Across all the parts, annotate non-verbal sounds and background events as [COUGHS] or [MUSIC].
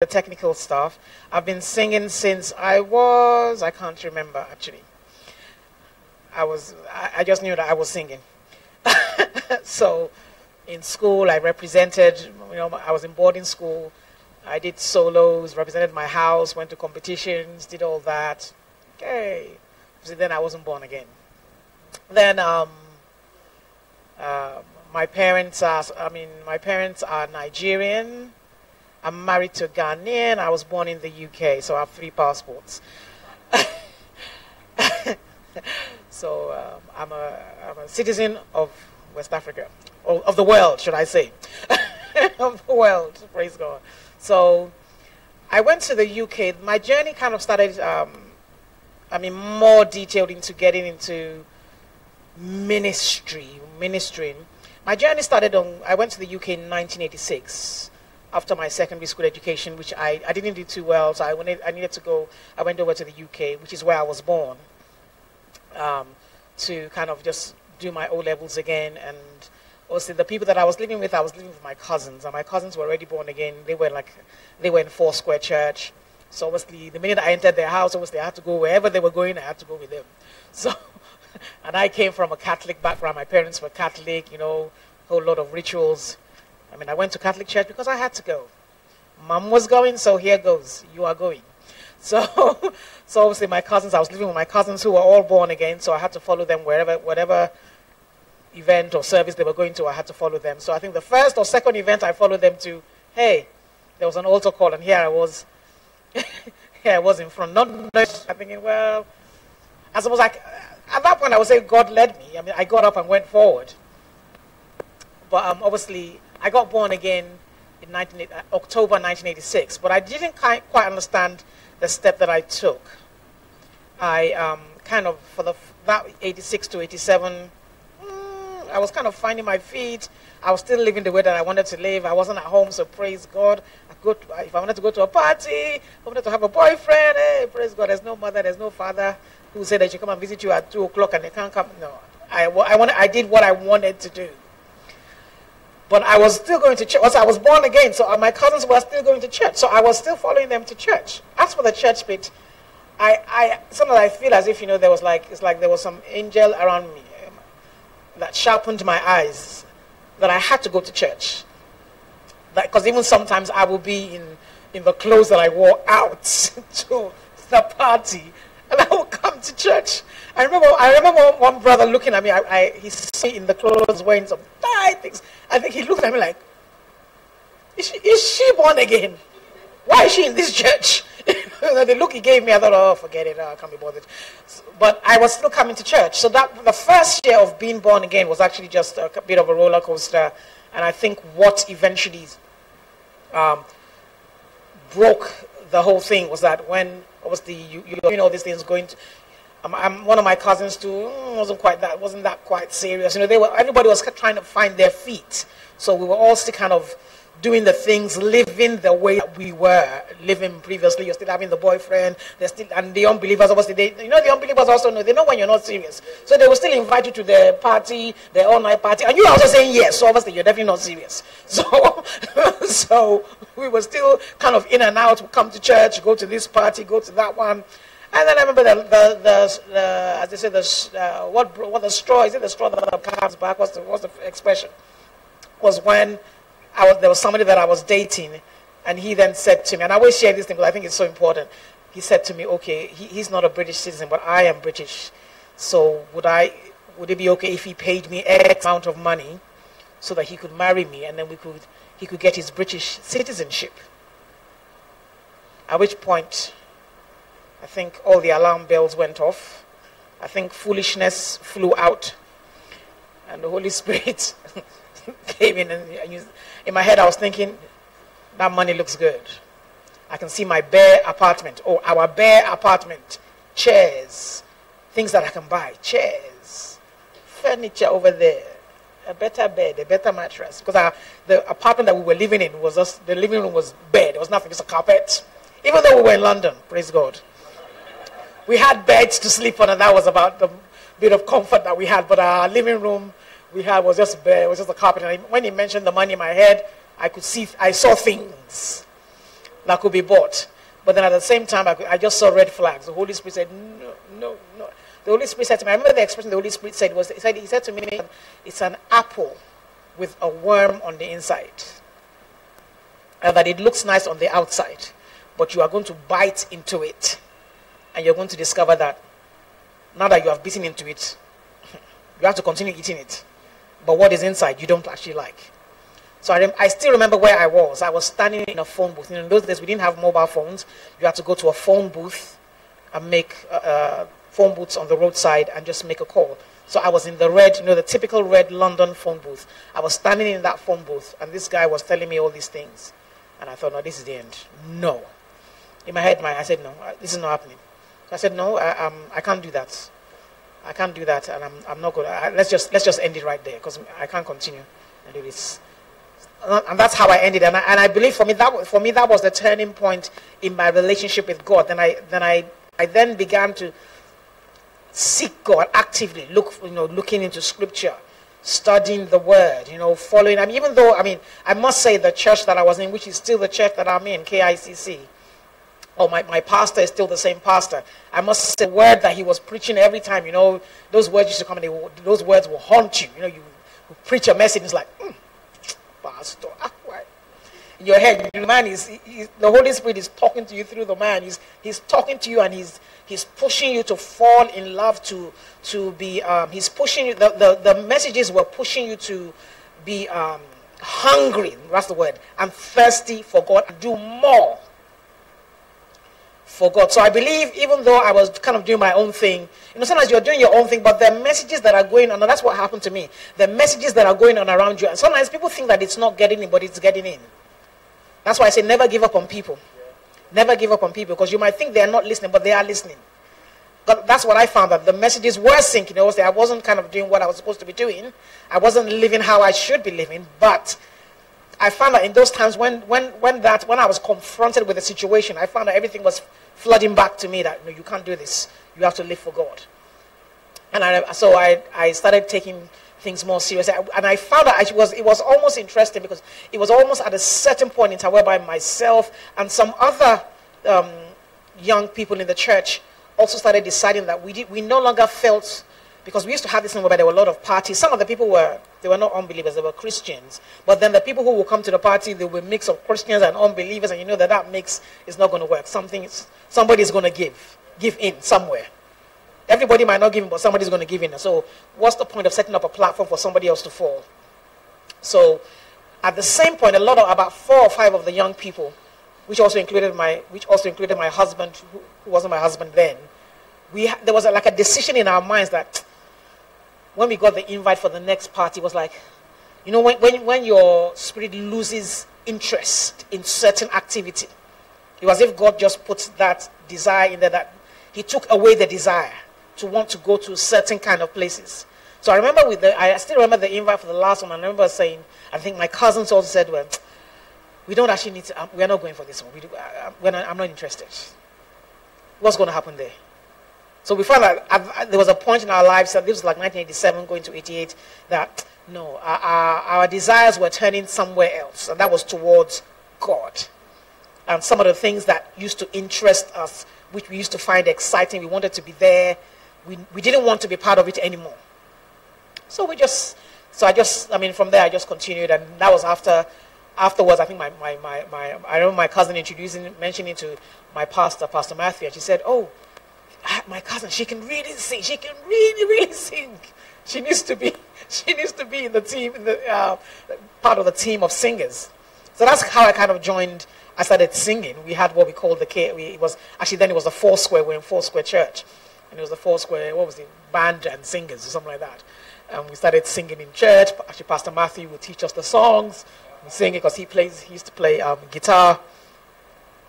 the technical stuff. I've been singing since I was, I can't remember actually. I was, I, I just knew that I was singing. [LAUGHS] so in school, I represented, you know, I was in boarding school. I did solos, represented my house, went to competitions, did all that. Okay. So then I wasn't born again. Then um, uh, my parents are, I mean, my parents are Nigerian. I'm married to a Ghanaian. I was born in the UK, so I have three passports. [LAUGHS] so um, I'm, a, I'm a citizen of West Africa, of the world, should I say. [LAUGHS] of the world, praise God. So I went to the UK. My journey kind of started, um, I mean, more detailed into getting into ministry, ministering. My journey started on, I went to the UK in 1986 after my secondary school education, which I, I didn't do too well, so I, wanted, I needed to go, I went over to the UK, which is where I was born, um, to kind of just do my O levels again. And also, the people that I was living with, I was living with my cousins, and my cousins were already born again. They were like, they were in Four Square Church. So obviously, the minute I entered their house, obviously I had to go wherever they were going. I had to go with them. [LAUGHS] So, and I came from a Catholic background. My parents were Catholic. You know, a whole lot of rituals. I mean, I went to Catholic church because I had to go. Mom was going, so here goes. You are going. [LAUGHS] So, so obviously my cousins, I was living with my cousins who were all born again, so I had to follow them wherever, whatever event or service they were going to, I had to follow them. So I think the first or second event I followed them to, hey, there was an altar call, and here I was, [LAUGHS] here I was in front. Not I'm thinking, well, as I suppose like at that point I would say God led me. I mean, I got up and went forward. But um, obviously, I got born again in 19, uh, October 1986, but I didn't quite understand the step that I took. I um, kind of, for the, that 86 to 87, mm, I was kind of finding my feet. I was still living the way that I wanted to live. I wasn't at home, so praise God. I to, if I wanted to go to a party, I wanted to have a boyfriend, hey, praise God, there's no mother, there's no father who said they should come and visit you at 2 o'clock and they can't come. No, I, I, wanted, I did what I wanted to do. But I was still going to church. Also, I was born again, so my cousins were still going to church. So I was still following them to church. As for the church bit, I, I sometimes I feel as if you know there was like it's like there was some angel around me um, that sharpened my eyes that I had to go to church. Because even sometimes I will be in in the clothes that I wore out [LAUGHS] to the party, and I will come to church. I remember, I remember one, one brother looking at me. I, I, he saw me in the clothes wearing some tight things. I think he looked at me like, is she, is she born again? Why is she in this church? [LAUGHS] the look he gave me, I thought, oh, forget it. Oh, I can't be bothered. But I was still coming to church. So that the first year of being born again was actually just a bit of a roller coaster. And I think what eventually um, broke the whole thing was that when obviously you, you, you know these things going to, I'm, one of my cousins too mm, wasn't quite that wasn't that quite serious. You know, they were everybody was trying to find their feet, so we were all still kind of doing the things, living the way that we were living previously. You're still having the boyfriend. They're still, and the unbelievers, obviously, they, you know, the unbelievers also know, they know when you're not serious. So they will still invite you to the party, the all-night party, and you're also saying yes. So obviously, you're definitely not serious. [LAUGHS] So, so we were still kind of in and out. We come to church, go to this party, go to that one. And then I remember the, the, the, the as they say, the, uh, what, what the straw, is it the straw that comes back? What's the, what's the expression? Was when I was, there was somebody that I was dating, and he then said to me, and I always share this thing because I think it's so important. He said to me, okay, he, he's not a British citizen, but I am British. So would I, would it be okay if he paid me X amount of money so that he could marry me and then we could, he could get his British citizenship? At which point, I think all the alarm bells went off. I think foolishness flew out. And the Holy [LAUGHS] Spirit came in. And in my head, I was thinking, that money looks good. I can see my bare apartment, or our bare apartment, chairs, things that I can buy, chairs, furniture over there, a better bed, a better mattress. Because the apartment that we were living in was just, the living room was bare. there was nothing, just a carpet. Even though we were in London, praise God we had beds to sleep on, and that was about the bit of comfort that we had. But our living room we had was just bare, it was just a carpet. And when he mentioned the money in my head, I could see, I saw things. that could be bought. But then at the same time, I, could, I just saw red flags. The Holy Spirit said, no, no, no. The Holy Spirit said to me, I remember the expression the Holy Spirit said was, he said, he said to me, it's an apple with a worm on the inside. And that it looks nice on the outside, but you are going to bite into it. And you're going to discover that now that you have bitten into it, [LAUGHS] you have to continue eating it. But what is inside, you don't actually like. So I, I still remember where I was. I was standing in a phone booth. In those days, we didn't have mobile phones. You had to go to a phone booth and make uh, uh, phone booths on the roadside and just make a call. So I was in the red, you know, the typical red London phone booth. I was standing in that phone booth, and this guy was telling me all these things. And I thought, no, this is the end. No. In my head, my, I said, no, this is not happening. I said, no, I, um, I can't do that. I can't do that, and I'm, I'm not going to. Let's just, let's just end it right there, because I can't continue and do this. And that's how I ended. And I, and I believe for me, that, for me, that was the turning point in my relationship with God. Then I, then I, I then began to seek God actively, look, you know, looking into scripture, studying the word, you know, following. I mean, even though, I mean, I must say the church that I was in, which is still the church that I'm in, KICC, or my, my pastor is still the same pastor. I must say word that he was preaching every time, you know, those words used to come and they, those words will haunt you. You know, you, you preach a message, it's like, mm, pastor? In your head, the man is, he, the Holy Spirit is talking to you through the man. He's, he's talking to you and he's, He's pushing you to fall in love, to, to be, um, he's pushing you, the, the, the messages were pushing you to be um, hungry, that's the word, and thirsty for God, do more for God. So I believe, even though I was kind of doing my own thing, you know, sometimes you're doing your own thing, but the messages that are going on, and that's what happened to me, the messages that are going on around you, and sometimes people think that it's not getting in, but it's getting in. That's why I say never give up on people. Never give up on people because you might think they are not listening, but they are listening. But that's what I found that the messages were sinking. I was there. I wasn't kind of doing what I was supposed to be doing. I wasn't living how I should be living. But I found that in those times when, when, when, that, when I was confronted with the situation, I found that everything was flooding back to me that no, you can't do this. You have to live for God. And I, so I, I started taking things more seriously. And I found that it was, it was almost interesting because it was almost at a certain point in time whereby myself and some other um, young people in the church also started deciding that we, did, we no longer felt, because we used to have this thing where there were a lot of parties. Some of the people were, they were not unbelievers, they were Christians. But then the people who will come to the party, they were a mix of Christians and unbelievers, and you know that that mix is not going to work. Something, somebody is going to give, give in somewhere. Everybody might not give in, but somebody's going to give in. So, what's the point of setting up a platform for somebody else to fall? So, at the same point, a lot of about four or five of the young people, which also included my, which also included my husband, who, who wasn't my husband then, we there was a, like a decision in our minds that when we got the invite for the next party, it was like, you know, when, when, when your spirit loses interest in certain activity, it was as if God just put that desire in there that He took away the desire to want to go to certain kind of places. So I remember with the, I still remember the invite for the last one. I remember saying, I think my cousins also said, well, we don't actually need to, um, we're not going for this one. We do, uh, uh not, I'm not interested. What's going to happen there? So we found that uh, there was a point in our lives, that this was like 1987 going to 88, that no, our, our, our desires were turning somewhere else, and that was towards God. And some of the things that used to interest us, which we used to find exciting, we wanted to be there, we, we didn't want to be part of it anymore. So we just, so I just, I mean, from there I just continued, and that was after, afterwards, I think my, my, my, my I remember my cousin introducing, mentioning to my pastor, Pastor Matthew, and she said, oh, my cousin, she can really sing, she can really, really sing. She needs to be, [LAUGHS] she needs to be in the team, in the, uh, part of the team of singers. So that's how I kind of joined, I started singing. We had what we called the K, we, it was, actually then it was the Four Square, we're in Four Square Church and it was the four square, what was it, band and singers or something like that. And we started singing in church. Actually, Pastor Matthew would teach us the songs. We sing it because he plays, he used to play um, guitar.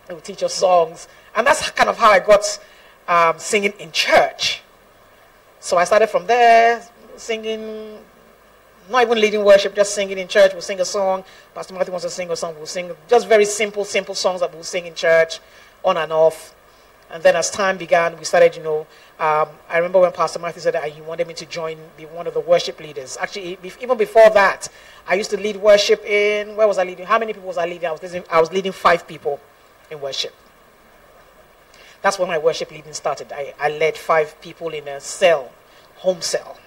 He would teach us songs. And that's kind of how I got um, singing in church. So I started from there, singing, not even leading worship, just singing in church. We'll sing a song. Pastor Matthew wants to sing a song. We'll sing just very simple, simple songs that we'll sing in church, on and off. And then as time began, we started, you know, um, I remember when Pastor Matthew said that he wanted me to join, be one of the worship leaders. Actually, even before that, I used to lead worship in, where was I leading? How many people was I leading? I was leading, I was leading five people in worship. That's when my worship leading started. I, I led five people in a cell, home cell.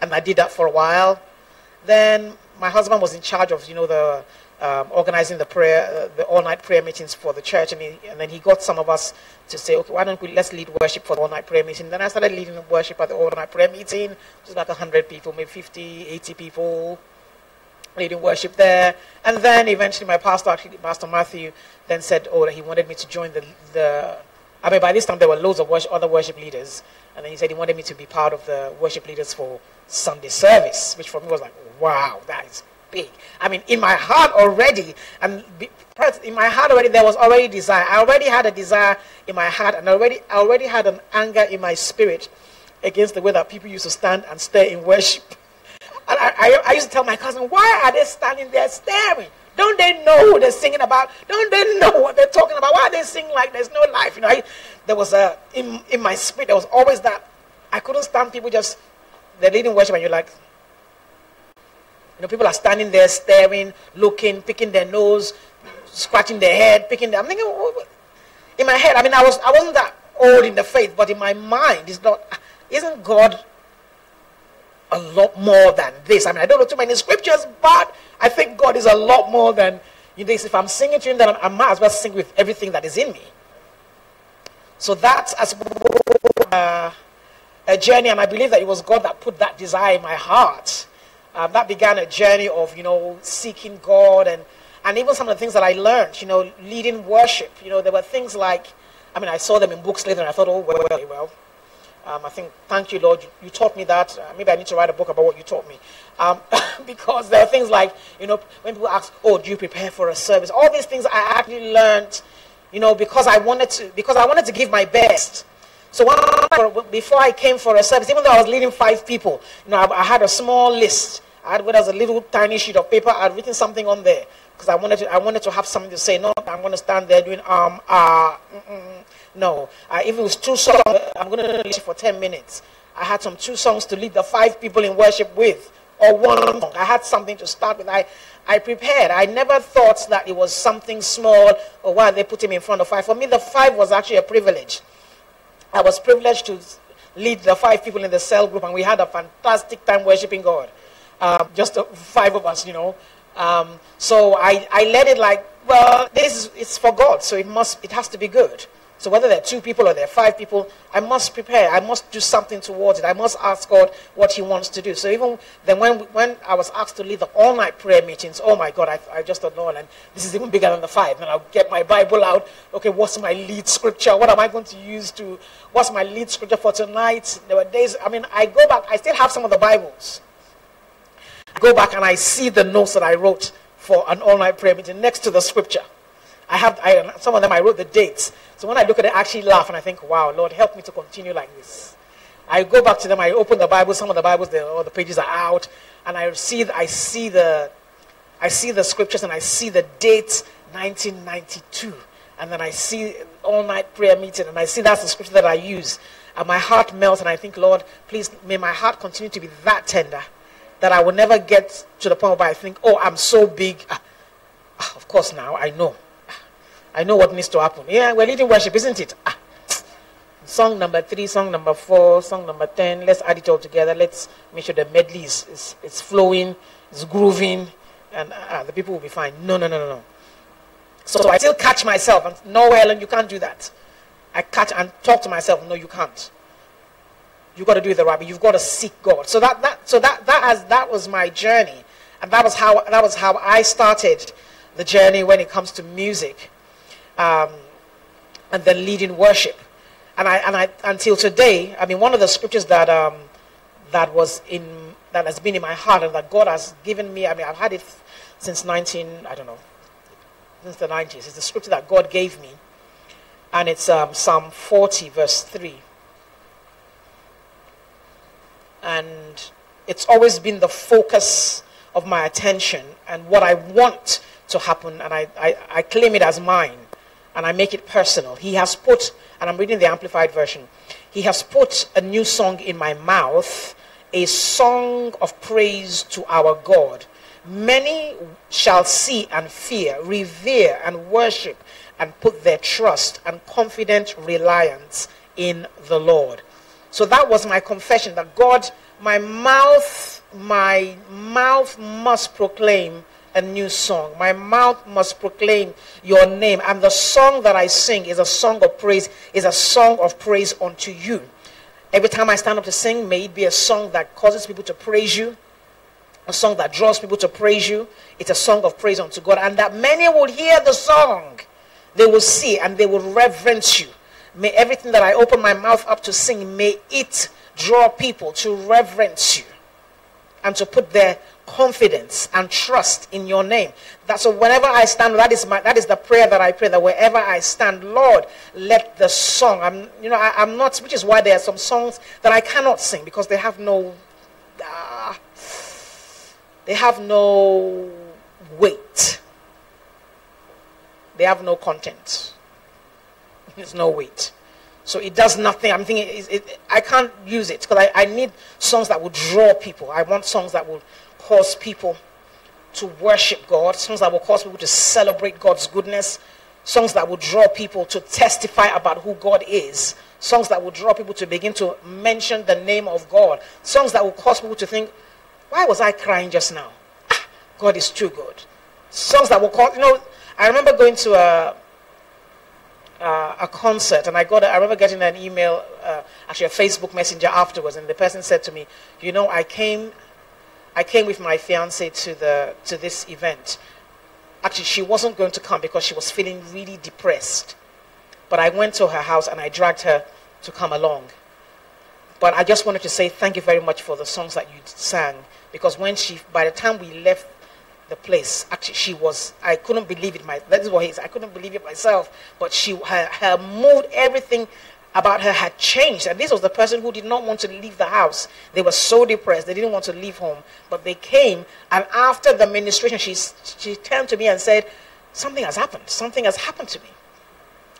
And I did that for a while. Then my husband was in charge of, you know, the um, organizing the prayer, uh, the all-night prayer meetings for the church, and, he, and, then he got some of us to say, okay, why don't we let's lead worship for the all-night prayer meeting? Then I started leading worship at the all-night prayer meeting, which was like 100 people, maybe 50, 80 people leading worship there. And then eventually my pastor, actually, Pastor Matthew, then said, oh, he wanted me to join the, the I mean, by this time there were loads of worship, other worship leaders, and then he said he wanted me to be part of the worship leaders for Sunday service, which for me was like, wow, that is big. I mean, in my heart already, and in my heart already, there was already desire. I already had a desire in my heart, and already, I already had an anger in my spirit against the way that people used to stand and stare in worship. [LAUGHS] And I, I, I used to tell my cousin, why are they standing there staring? Don't they know who they're singing about? Don't they know what they're talking about? Why are they singing like there's no life? You know, I, there was a in in my spirit. There was always that. I couldn't stand people just they're leading worship and you're like, you know, people are standing there staring, looking, picking their nose, scratching their head, picking their. I'm thinking, in my head. I mean, I was I wasn't that old in the faith, but in my mind, it's not. Isn't God a lot more than this? I mean, I don't know too many scriptures, but I think God is a lot more than you this. If I'm singing to Him, then I might as well sing with everything that is in me. So that's as uh, a journey, and I believe that it was God that put that desire in my heart um, that began a journey of, you know, seeking God and, and even some of the things that I learned, you know, leading worship. You know, there were things like, I mean, I saw them in books later and I thought, oh, well, well, well. Um, I think, thank you, Lord, you, you taught me that. Uh, maybe I need to write a book about what you taught me. Um, [LAUGHS] because there are things like, you know, when people ask, oh, do you prepare for a service? All these things I actually learned, you know, because I wanted to, because I wanted to give my best. So when, before I came for a service, even though I was leading five people, you know, I, I had a small list I had where was a little tiny sheet of paper. I had written something on there because I wanted to. I wanted to have something to say. No, I'm going to stand there doing um ah. Uh, no, uh, if it was two songs, I'm going to lead it for ten minutes. I had some two songs to lead the five people in worship with, or one song. I had something to start with. I I prepared. I never thought that it was something small or why they put him in front of five. For me, the five was actually a privilege. I was privileged to lead the five people in the cell group, and we had a fantastic time worshiping God um, just five of us, you know. Um, so I, I let it like, well, this is it's for God, so it must it has to be good. So whether there are two people or there are five people, I must prepare. I must do something towards it. I must ask God what He wants to do. So even then, when when I was asked to lead the all-night prayer meetings, oh my God, I, I just don't know. And this is even bigger than the five. And I'll get my Bible out. Okay, what's my lead scripture? What am I going to use to? What's my lead scripture for tonight? There were days. I mean, I go back. I still have some of the Bibles go back and I see the notes that I wrote for an all-night prayer meeting next to the scripture. I have I, some of them. I wrote the dates. So when I look at it, I actually laugh and I think, "Wow, Lord, help me to continue like this." I go back to them. I open the Bible. Some of the Bibles, the, all the pages are out, and I see I see the I see the scriptures and I see the date 1992, and then I see all-night prayer meeting, and I see that's the scripture that I use, and my heart melts, and I think, Lord, please may my heart continue to be that tender that I will never get to the point where I think, oh, I'm so big. Ah, of course, now I know. I know what needs to happen. Yeah, we're leading worship, isn't it? Ah, song number three, song number four, song number ten. Let's add it all together. Let's make sure the medley is, is, is flowing, is grooving, and uh, the people will be fine. No, no, no, no, no. So, I still catch myself and no, Helen, you can't do that. I catch and talk to myself. No, you can't. You've got to do the right way. You've got to seek God. So that, that so that that has that was my journey, and that was how that was how I started the journey when it comes to music, um, and then leading worship, and I and I until today. I mean, one of the scriptures that um, that was in that has been in my heart and that God has given me. I mean, I've had it since 19. I don't know since the 90s. It's the scripture that God gave me, and it's um, Psalm 40 verse 3 and it's always been the focus of my attention and what I want to happen, and I, I, I claim it as mine and I make it personal. He has put, and I'm reading the Amplified Version, He has put a new song in my mouth, a song of praise to our God. Many shall see and fear, revere and worship and put their trust and confident reliance in the Lord. So that was my confession that God, my mouth, my mouth must proclaim a new song. My mouth must proclaim your name. And the song that I sing is a song of praise, is a song of praise unto you. Every time I stand up to sing, may it be a song that causes people to praise you, a song that draws people to praise you. It's a song of praise unto God. And that many will hear the song, they will see, and they will reverence you. May everything that I open my mouth up to sing, may it draw people to reverence you and to put their confidence and trust in your name. That so whenever I stand, that is my that is the prayer that I pray that wherever I stand, Lord, let the song. I'm you know I, am not, which is why there are some songs that I cannot sing because they have no. Uh, they have no weight. They have no content. There's no weight. So it does nothing. I'm thinking it, it, I can't use it because I, I need songs that will draw people. I want songs that will cause people to worship God, songs that will cause people to celebrate God's goodness, songs that will draw people to testify about who God is, songs that will draw people to begin to mention the name of God, songs that will cause people to think, why was I crying just now? Ah, God is too good. Songs that will cause, you know, I remember going to a, uh, a concert, and I got. A, I remember getting an email, uh, actually a Facebook messenger afterwards, and the person said to me, "You know, I came I came with my fiance to the to this event. Actually, she wasn't going to come because she was feeling really depressed. But I went to her house and I dragged her to come along. But I just wanted to say thank you very much for the songs that you sang because when she, by the time we left the place, actually she was, I couldn't believe it. My, that is what he is. I couldn't believe it myself. But she, her, her mood, everything about her had changed. And this was the person who did not want to leave the house. They were so depressed, they didn't want to leave home. But they came, and after the ministration, she, she turned to me and said, Something has happened. Something has happened to me.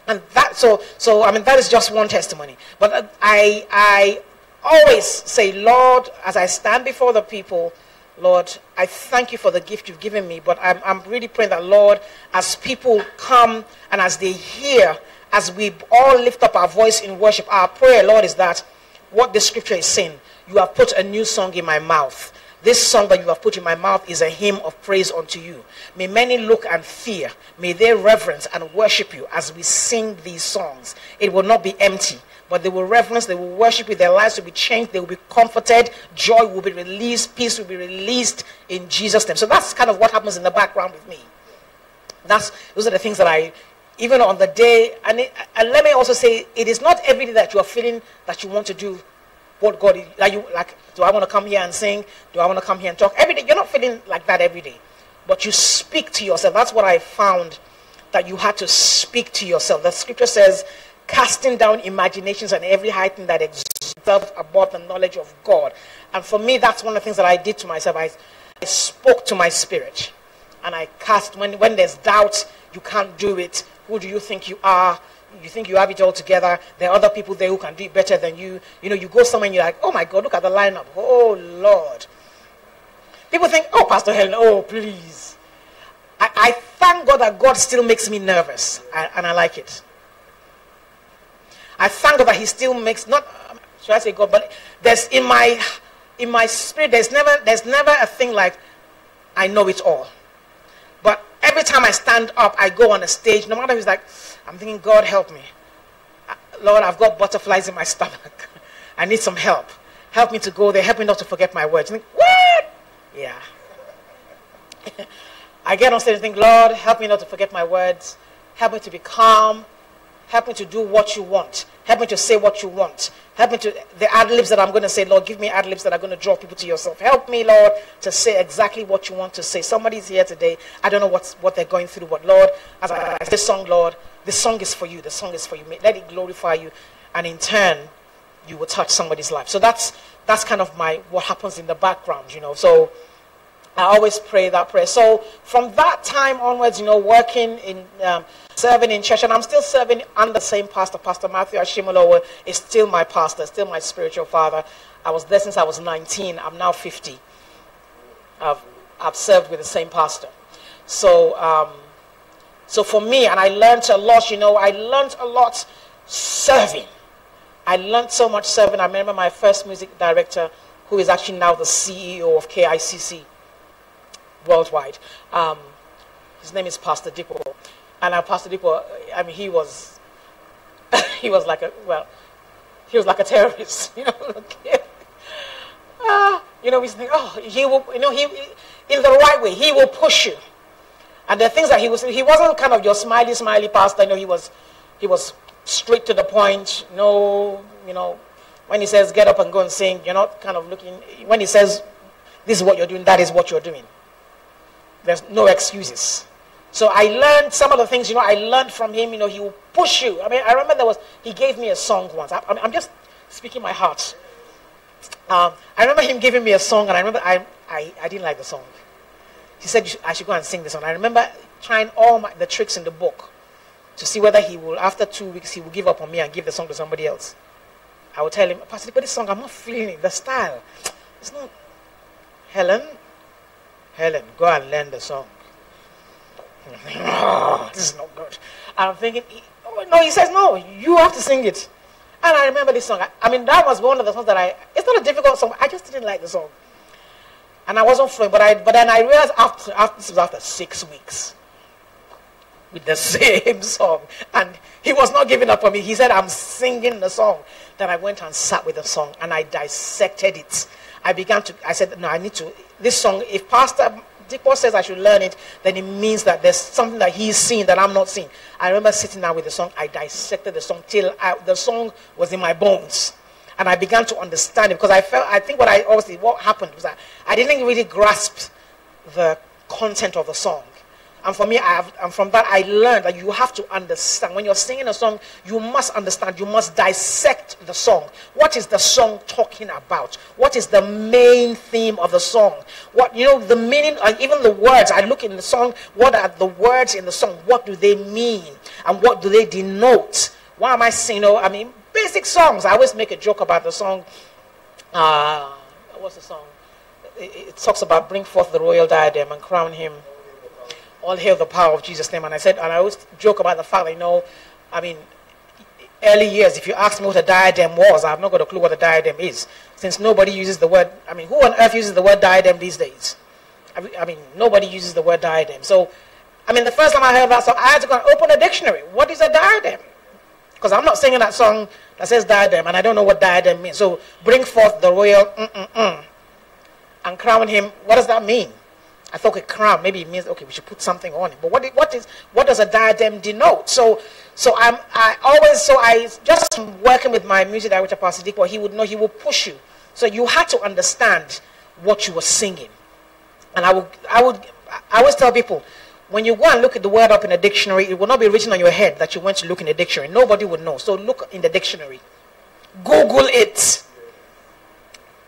And that, so, so I mean, that is just one testimony. But uh, I, I always say, Lord, as I stand before the people, Lord, I thank you for the gift you've given me. But I'm, I'm really praying that, Lord, as people come and as they hear, as we all lift up our voice in worship, our prayer, Lord, is that what the scripture is saying, you have put a new song in my mouth. This song that you have put in my mouth is a hymn of praise unto you. May many look and fear. May they reverence and worship you as we sing these songs. It will not be empty, but they will reverence, they will worship you. Their lives will be changed, they will be comforted, joy will be released, peace will be released in Jesus' name. So that's kind of what happens in the background with me. That's those are the things that I even on the day, and, it, and let me also say, it is not every day that you are feeling that you want to do what God is, like you like. Do I want to come here and sing? Do I want to come here and talk? Every day, you're not feeling like that every day, but you speak to yourself. That's what I found that you had to speak to yourself. The scripture says, casting down imaginations and every high thing that exalts above the knowledge of God. And for me, that's one of the things that I did to myself. I, I spoke to my spirit, and I cast when when there's doubt, you can't do it who do you think you are? You think you have it all together. There are other people there who can do it better than you. You know, you go somewhere and you're like, oh my God, look at the lineup. Oh Lord. People think, oh, Pastor Helen, oh, please. I, I thank God that God still makes me nervous, I, and I like it. I thank God that He still makes not should I say God, but there's in my in my spirit there's never there's never a thing like I know it all. Every time I stand up, I go on a stage, no matter who's like, I'm thinking, God help me. Lord, I've got butterflies in my [LAUGHS] stomach. I need some help. Help me to go there. Help me not to forget my words. think, what? Yeah. [LAUGHS] I get on stage and think, Lord, help me not to forget my words. Help me to be calm. Help me to do what you want. Help me to say what you want. Help me to, the ad libs that I'm going to say, Lord, give me ad libs that are going to draw people to yourself. Help me, Lord, to say exactly what you want to say. Somebody's here today. I don't know what's, what they're going through, but Lord, as I, I this song, Lord, this song is for you. The song is for you. Let it glorify you. And in turn, you will touch somebody's life. So that's, that's kind of my, what happens in the background, you know. So, I always pray that prayer. So from that time onwards, you know, working in, um, serving in church, and I'm still serving under the same pastor, Pastor Matthew Ashimolowo is still my pastor, still my spiritual father. I was there since I was 19. I'm now 50. I've, I've served with the same pastor. So um, So for me, and I learned a lot, you know, I learned a lot serving. I learned so much serving. I remember my first music director, who is actually now the CEO of KICC worldwide. Um, his name is Pastor Dipo. And Pastor Dipo, I mean, he was, [LAUGHS] he was like a, well, he was like a terrorist, [LAUGHS] you know. uh, you know, we think, oh, he will, you know, he, in the right way, he will push you. And the things that he was, he wasn't kind of your smiley, smiley pastor. You know, he was, he was straight to the point. No, you know, when he says get up and go and sing, you're not kind of looking. When he says this is what you're doing, that is what you're doing. There's no excuses. So I learned some of the things, you know, I learned from him, you know, he will push you. I mean, I remember there was, he gave me a song once. I, am just speaking my heart. Um, I remember him giving me a song, and I remember I, I, I didn't like the song. He said I should go and sing this song. I remember trying all my, the tricks in the book to see whether he will, after two weeks, he will give up on me and give the song to somebody else. I will tell him, Pastor, but this song, I'm not feeling it. The style, it's not. Helen, Helen, go and learn the song this is not good. And I'm thinking, oh, no, he says, no, you have to sing it. And I remember this song. I, I, mean, that was one of the songs that I, it's not a difficult song. I just didn't like the song. And I wasn't flowing, but I, but then I realized after, after, this was after six weeks with the [LAUGHS] same song. And he was not giving up on me. He said, I'm singing the song. Then I went and sat with the song and I dissected it. I began to, I said, no, I need to, this song, if Pastor Dipo says I should learn it, then it means that there's something that he's seeing that I'm not seeing. I remember sitting down with the song. I dissected the song till I, the song was in my bones. And I began to understand it because I felt, I think what I obviously, what happened was that I didn't really grasp the content of the song. And for me, I have, and from that, I learned that you have to understand. When you're singing a song, you must understand. You must dissect the song. What is the song talking about? What is the main theme of the song? What, you know, the meaning, and even the words. I look in the song, what are the words in the song? What do they mean? And what do they denote? Why am I singing? You know, I mean, basic songs. I always make a joke about the song. Uh, what's the song? It, it talks about bring forth the royal diadem and crown him all hail the power of Jesus' name. And I said, and I always joke about the fact that, you know, I mean, early years, if you ask me what a diadem was, I've not got a clue what a diadem is. Since nobody uses the word, I mean, who on earth uses the word diadem these days? I mean, nobody uses the word diadem. So, I mean, the first time I heard that song, I had to go and open a dictionary. What is a diadem? Because I'm not singing that song that says diadem, and I don't know what diadem means. So, bring forth the royal mm-mm-mm and crown him. What does that mean? I thought a crown maybe it means okay we should put something on it. But what what is what does a diadem denote? So so I'm I always so I just working with my music director Pastor Dick, he would know he would push you. So you had to understand what you were singing. And I would I would I always tell people when you go and look at the word up in a dictionary, it will not be written on your head that you went to look in the dictionary. Nobody would know. So look in the dictionary. Google it.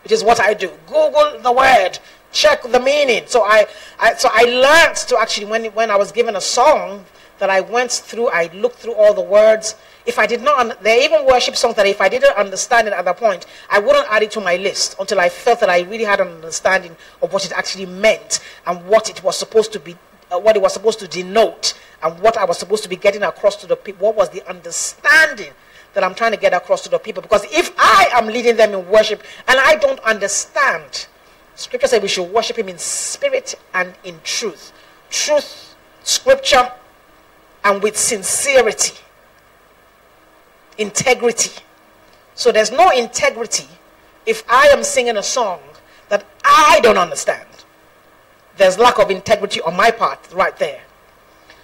Which is what I do. Google the word check the meaning. So I, I, so I learned to actually, when, when I was given a song that I went through, I looked through all the words. If I did not, there are even worship songs that if I didn't understand it at that point, I wouldn't add it to my list until I felt that I really had an understanding of what it actually meant and what it was supposed to be, uh, what it was supposed to denote and what I was supposed to be getting across to the people. What was the understanding that I'm trying to get across to the people? Because if I am leading them in worship and I don't understand, Scripture says we should worship him in spirit and in truth. Truth, scripture, and with sincerity. Integrity. So there's no integrity if I am singing a song that I don't understand. There's lack of integrity on my part right there.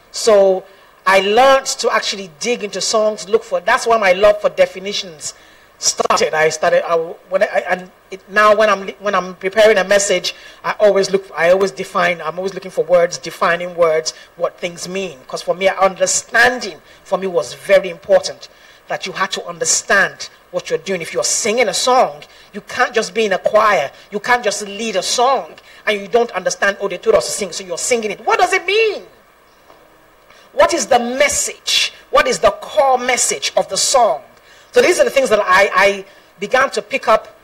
So I learned to actually dig into songs, look for that's why my love for definitions started. I started I, when I, and it, now when I'm when I'm preparing a message, I always look. I always define. I'm always looking for words, defining words, what things mean. Because for me, understanding for me was very important. That you had to understand what you're doing. If you're singing a song, you can't just be in a choir. You can't just lead a song and you don't understand. Told us to sing, so you're singing it. What does it mean? What is the message? What is the core message of the song? So these are the things that I, I began to pick up.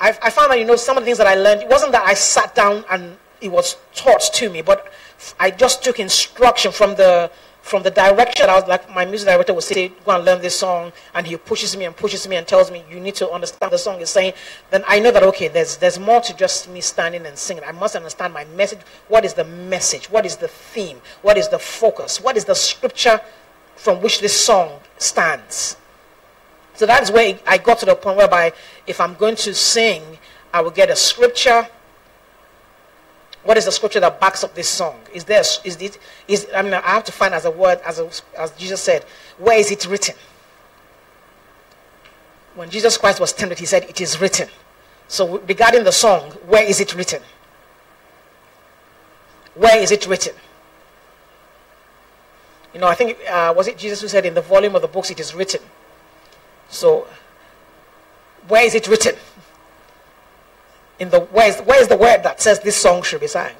I, I found that, you know, some of the things that I learned, it wasn't that I sat down and it was taught to me, but I just took instruction from the from the direction. I was like, my music director would say, go and learn this song. And he pushes me and pushes me and tells me, you need to understand the song is saying. Then I know that, okay, there's, there's more to just me standing and singing. I must understand my message. What is the message? What is the theme? What is the focus? What is the scripture from which this song stands? So that's where I got to the point whereby if I'm going to sing, I will get a scripture what is the scripture that backs up this song? Is there, is it, is, I mean, I have to find as a word, as, a, as Jesus said, where is it written? When Jesus Christ was tempted, he said, it is written. So regarding the song, where is it written? Where is it written? You know, I think, uh, was it Jesus who said, in the volume of the books it is written? So, where is it written? in the where's where's the word that says this song should be sang?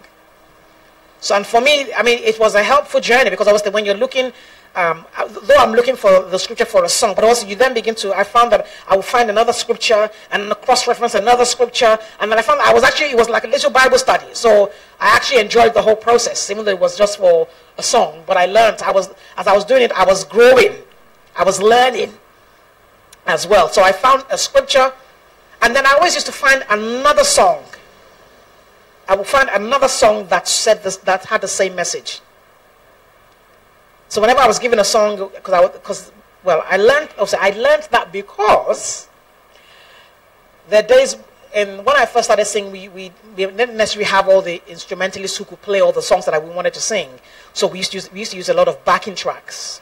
So and for me, I mean, it was a helpful journey because obviously when you're looking, um, though I'm looking for the scripture for a song, but also you then begin to. I found that I would find another scripture and cross-reference another scripture, and then I found I was actually it was like a little Bible study. So I actually enjoyed the whole process, even though it was just for a song. But I learned. I was as I was doing it, I was growing, I was learning as well. So I found a scripture and then I always used to find another song. I would find another song that said this, that had the same message. So whenever I was given a song, because I because well, I learned also I learned that because the days and when I first started singing, we, we, we, didn't necessarily have all the instrumentalists who could play all the songs that we wanted to sing. So we used to use, we used to use a lot of backing tracks.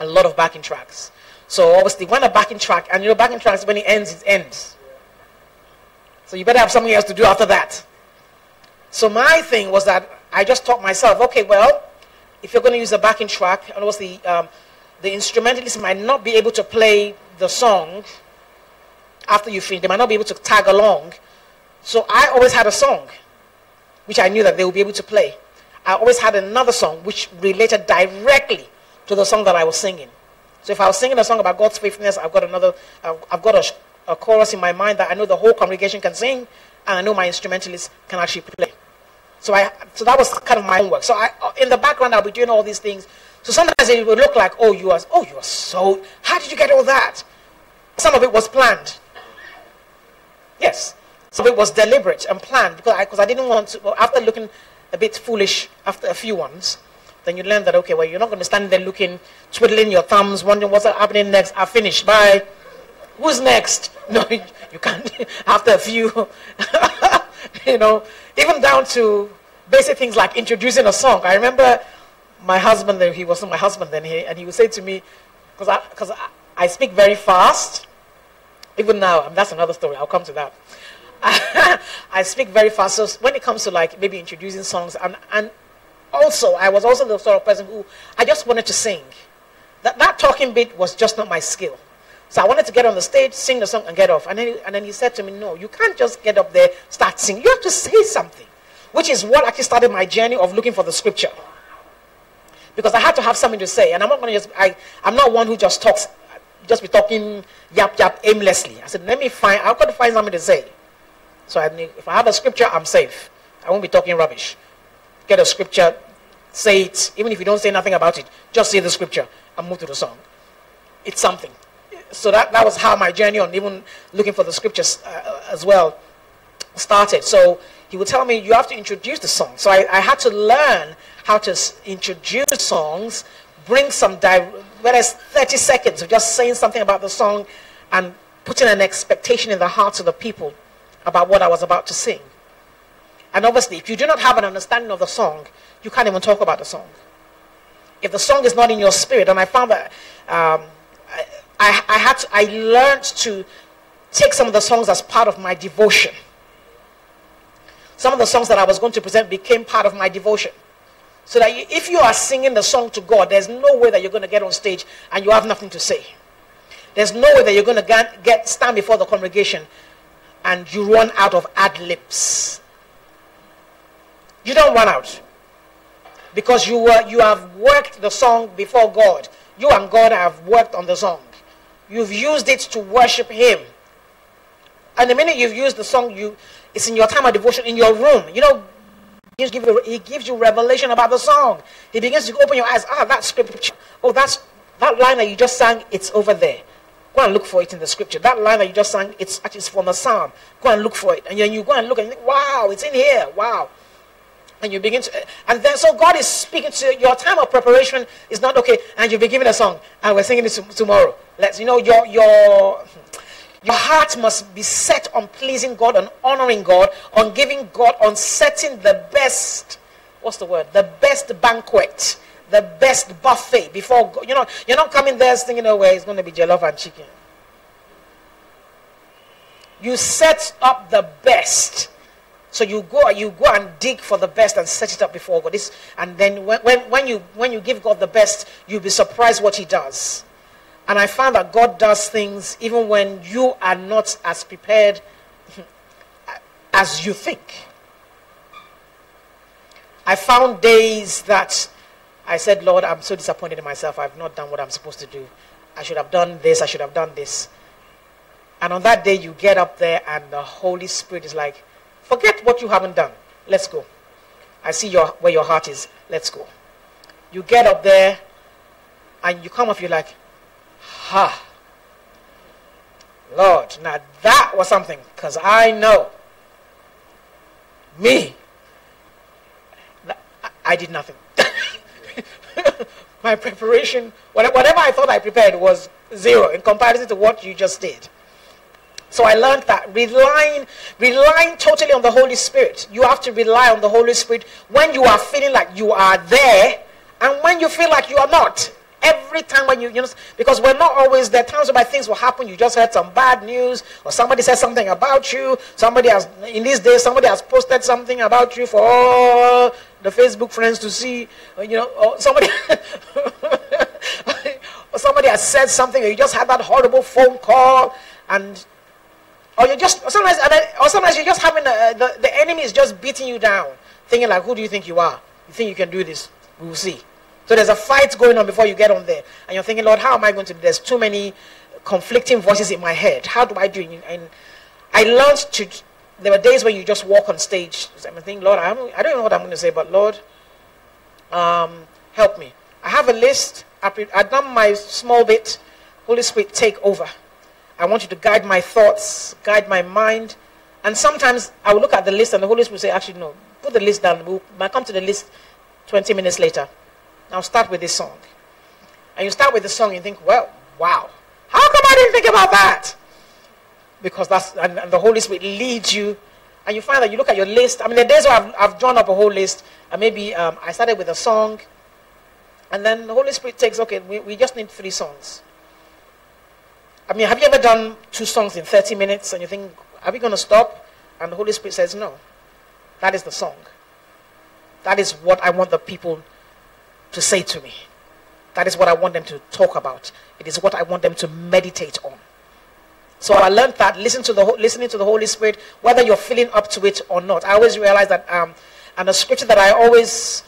A lot of backing tracks. So obviously, when a backing track, and you know, backing tracks, when it ends, it ends. So you better have something else to do after that. So my thing was that I just taught myself, okay, well, if you're going to use a backing track, and obviously um, the instrumentalist might not be able to play the song after you finish. They might not be able to tag along. So I always had a song, which I knew that they would be able to play. I always had another song which related directly to the song that I was singing. So if I was singing a song about God's faithfulness, I've got another, I've got a, a chorus in my mind that I know the whole congregation can sing, and I know my instrumentalists can actually play. So I, so that was kind of my homework. So I, uh, in the background, I'll be doing all these things. So sometimes it would look like, oh, you are, oh, you are so. How did you get all that? Some of it was planned. Yes, some of it was deliberate and planned because I, because I didn't want to. Well, after looking a bit foolish after a few ones, then you learn that, okay, well, you're not going to stand there looking, twiddling your thumbs, wondering what's happening next. I finished. Bye. Who's next? [LAUGHS] No, you can't. [LAUGHS] After a few, [LAUGHS] you know, even down to basic things like introducing a song. I remember my husband, he wasn't my husband then, he, and he would say to me, because I, cause I, I speak very fast, even now, that's another story, I'll come to that. I speak very fast, so when it comes to like maybe introducing songs, and, and also, I was also the sort of person who I just wanted to sing. That, that talking bit was just not my skill. So I wanted to get on the stage, sing the song, and get off. And then, and then he said to me, No, you can't just get up there, start singing. You have to say something. Which is what actually started my journey of looking for the scripture. Because I had to have something to say. And I'm not going to just, I, I'm not one who just talks, just be talking yap yap aimlessly. I said, Let me find, I've got to find something to say. So I, if I have a scripture, I'm safe. I won't be talking rubbish. Get a scripture, say it, even if you don't say nothing about it, just say the scripture and move to the song. It's something. So that, that was how my journey on even looking for the scriptures uh, as well started. So he would tell me, you have to introduce the song. So I, I had to learn how to introduce songs, bring some, whether it's 30 seconds of just saying something about the song and putting an expectation in the hearts of the people about what I was about to sing. And obviously, if you do not have an understanding of the song, you can't even talk about the song. If the song is not in your spirit, and I found that um, I, I, had to, I learned to take some of the songs as part of my devotion. Some of the songs that I was going to present became part of my devotion. So that if you are singing the song to God, there's no way that you're going to get on stage and you have nothing to say. There's no way that you're going to get, get stand before the congregation and you run out of ad libs. You don't run out because you you have worked the song before God. You and God have worked on the song. You've used it to worship Him. And the minute you've used the song, you it's in your time of devotion in your room. You know, gives, you, he gives you revelation about the song. He begins to open your eyes. Ah, that scripture. Oh, that's that line that you just sang. It's over there. Go and look for it in the scripture. That line that you just sang, it's from the psalm. Go and look for it. And then you go and look and think, wow, it's in here. Wow. And you begin to, and then so God is speaking to. Your time of preparation is not okay. And you'll be given a song, and we're singing it tomorrow. Let's, you know, your your your heart must be set on pleasing God, on honoring God, on giving God, on setting the best. What's the word? The best banquet the best buffet before God. you know you're not coming there thinking oh well it's going to be jollof and chicken you set up the best so you go you go and dig for the best and set it up before god this and then when, when, when you when you give god the best you'll be surprised what he does and i found that god does things even when you are not as prepared [LAUGHS] as you think i found days that I said, Lord, I'm so disappointed in myself. I've not done what I'm supposed to do. I should have done this. I should have done this. And on that day, you get up there, and the Holy Spirit is like, forget what you haven't done. Let's go. I see your, where your heart is. Let's go. You get up there, and you come off, you're like, ha. Lord, now that was something, because I know me. I did nothing. [LAUGHS] my preparation, whatever I thought I prepared was zero in comparison to what you just did. So I learned that relying, relying totally on the Holy Spirit. You have to rely on the Holy Spirit when you are feeling like you are there and when you feel like you are not. Every time when you, you know, because we're not always there. Times where things will happen. You just heard some bad news, or somebody said something about you. Somebody has, in these days, somebody has posted something about you for all the Facebook friends to see. You know, or somebody, [LAUGHS] or somebody has said something, or you just had that horrible phone call, and or you're just sometimes, or sometimes you're just having a, the the enemy is just beating you down, thinking like, who do you think you are? You think you can do this? We will see. So there's a fight going on before you get on there. And you're thinking, Lord, how am I going to There's too many conflicting voices in my head. How do I do it? And I learned to, there were days when you just walk on stage. I'm thinking, Lord, I don't, I don't know what I'm going to say, but Lord, um, help me. I have a list. I've done my small bit. Holy Spirit, take over. I want you to guide my thoughts, guide my mind. And sometimes I will look at the list and the Holy Spirit will say, actually, no, put the list down. We'll, might come to the list 20 minutes later. Now start with this song. And you start with the song and you think, well, wow. How come I didn't think about that? Because that's, and, and the Holy Spirit leads you. And you find that you look at your list. I mean, the days where I've, I've drawn up a whole list, and maybe um, I started with a song, and then the Holy Spirit takes, okay, we, we just need three songs. I mean, have you ever done two songs in 30 minutes and you think, are we going to stop? And the Holy Spirit says, no. That is the song. That is what I want the people to say to me. That is what I want them to talk about. It is what I want them to meditate on. So I learned that listen to the listening to the Holy Spirit, whether you're feeling up to it or not. I always realize that, um, and the scripture that I always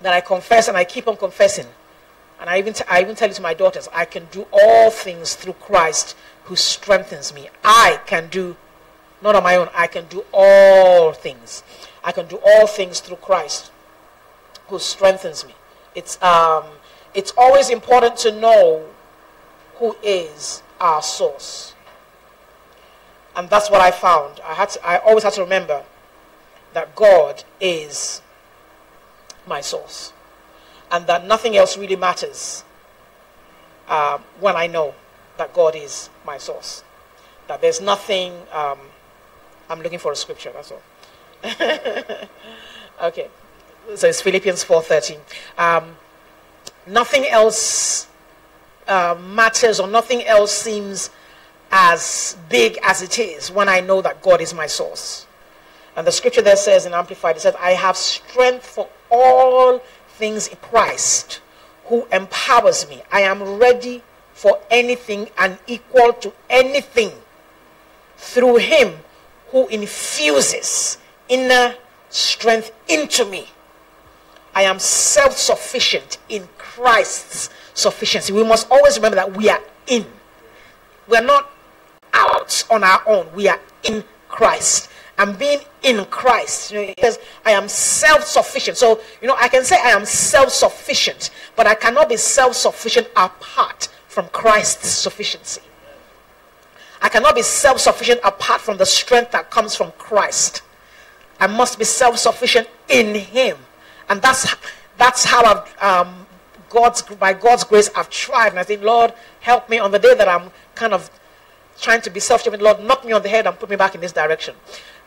that I confess and I keep on confessing, and I even t- I even tell it to my daughters, I can do all things through Christ who strengthens me. I can do, not on my own. I can do all things. I can do all things through Christ who strengthens me. It's, um, it's always important to know who is our source. And that's what I found. I, had to, I always had to remember that God is my source. And that nothing else really matters uh, when I know that God is my source. That there's nothing, um, I'm looking for a scripture, that's all. [LAUGHS] okay so it's Philippians 4.13. Um, nothing else uh, matters or nothing else seems as big as it is when I know that God is my source. And the scripture there says in Amplified, it says, I have strength for all things in Christ who empowers me. I am ready for anything and equal to anything through him who infuses inner strength into me. I am self sufficient in Christ's sufficiency. We must always remember that we are in. We are not out on our own. We are in Christ. I'm being in Christ. You know, says, I am self sufficient. So, you know, I can say I am self sufficient, but I cannot be self sufficient apart from Christ's sufficiency. I cannot be self sufficient apart from the strength that comes from Christ. I must be self sufficient in Him. And that's, that's how I've, um, God's, by God's grace, I've tried. And I think, Lord, help me on the day that I'm kind of trying to be self sufficient. Lord, knock me on the head and put me back in this direction.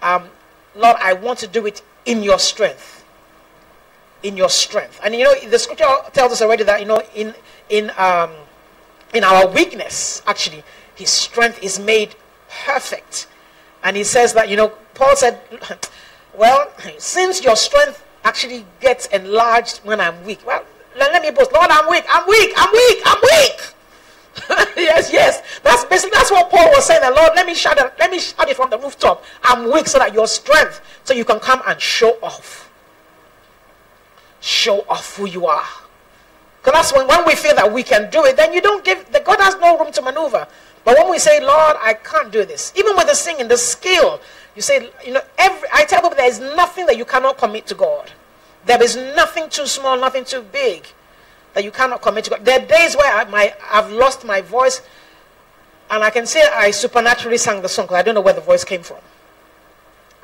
Um, Lord, I want to do it in your strength. In your strength. And you know, the scripture tells us already that, you know, in, in, um, in our weakness, actually, his strength is made perfect. And he says that, you know, Paul said, [LAUGHS] well, since your strength actually gets enlarged when I'm weak. Well, let me boast. Lord, I'm weak. I'm weak. I'm weak. I'm weak. [LAUGHS] yes, yes. That's basically that's what Paul was saying. That Lord, let me shout it. Let me shout it from the rooftop. I'm weak, so that your strength, so you can come and show off. Show off who you are. Because that's when, when we feel that we can do it, then you don't give the God has no room to maneuver. But when we say, Lord, I can't do this, even with the singing, the skill, you say, you know, every I tell people there is nothing that you cannot commit to God. There is nothing too small, nothing too big that you cannot commit to God. There are days where I, my, I've lost my voice, and I can say I supernaturally sang the song because I don't know where the voice came from.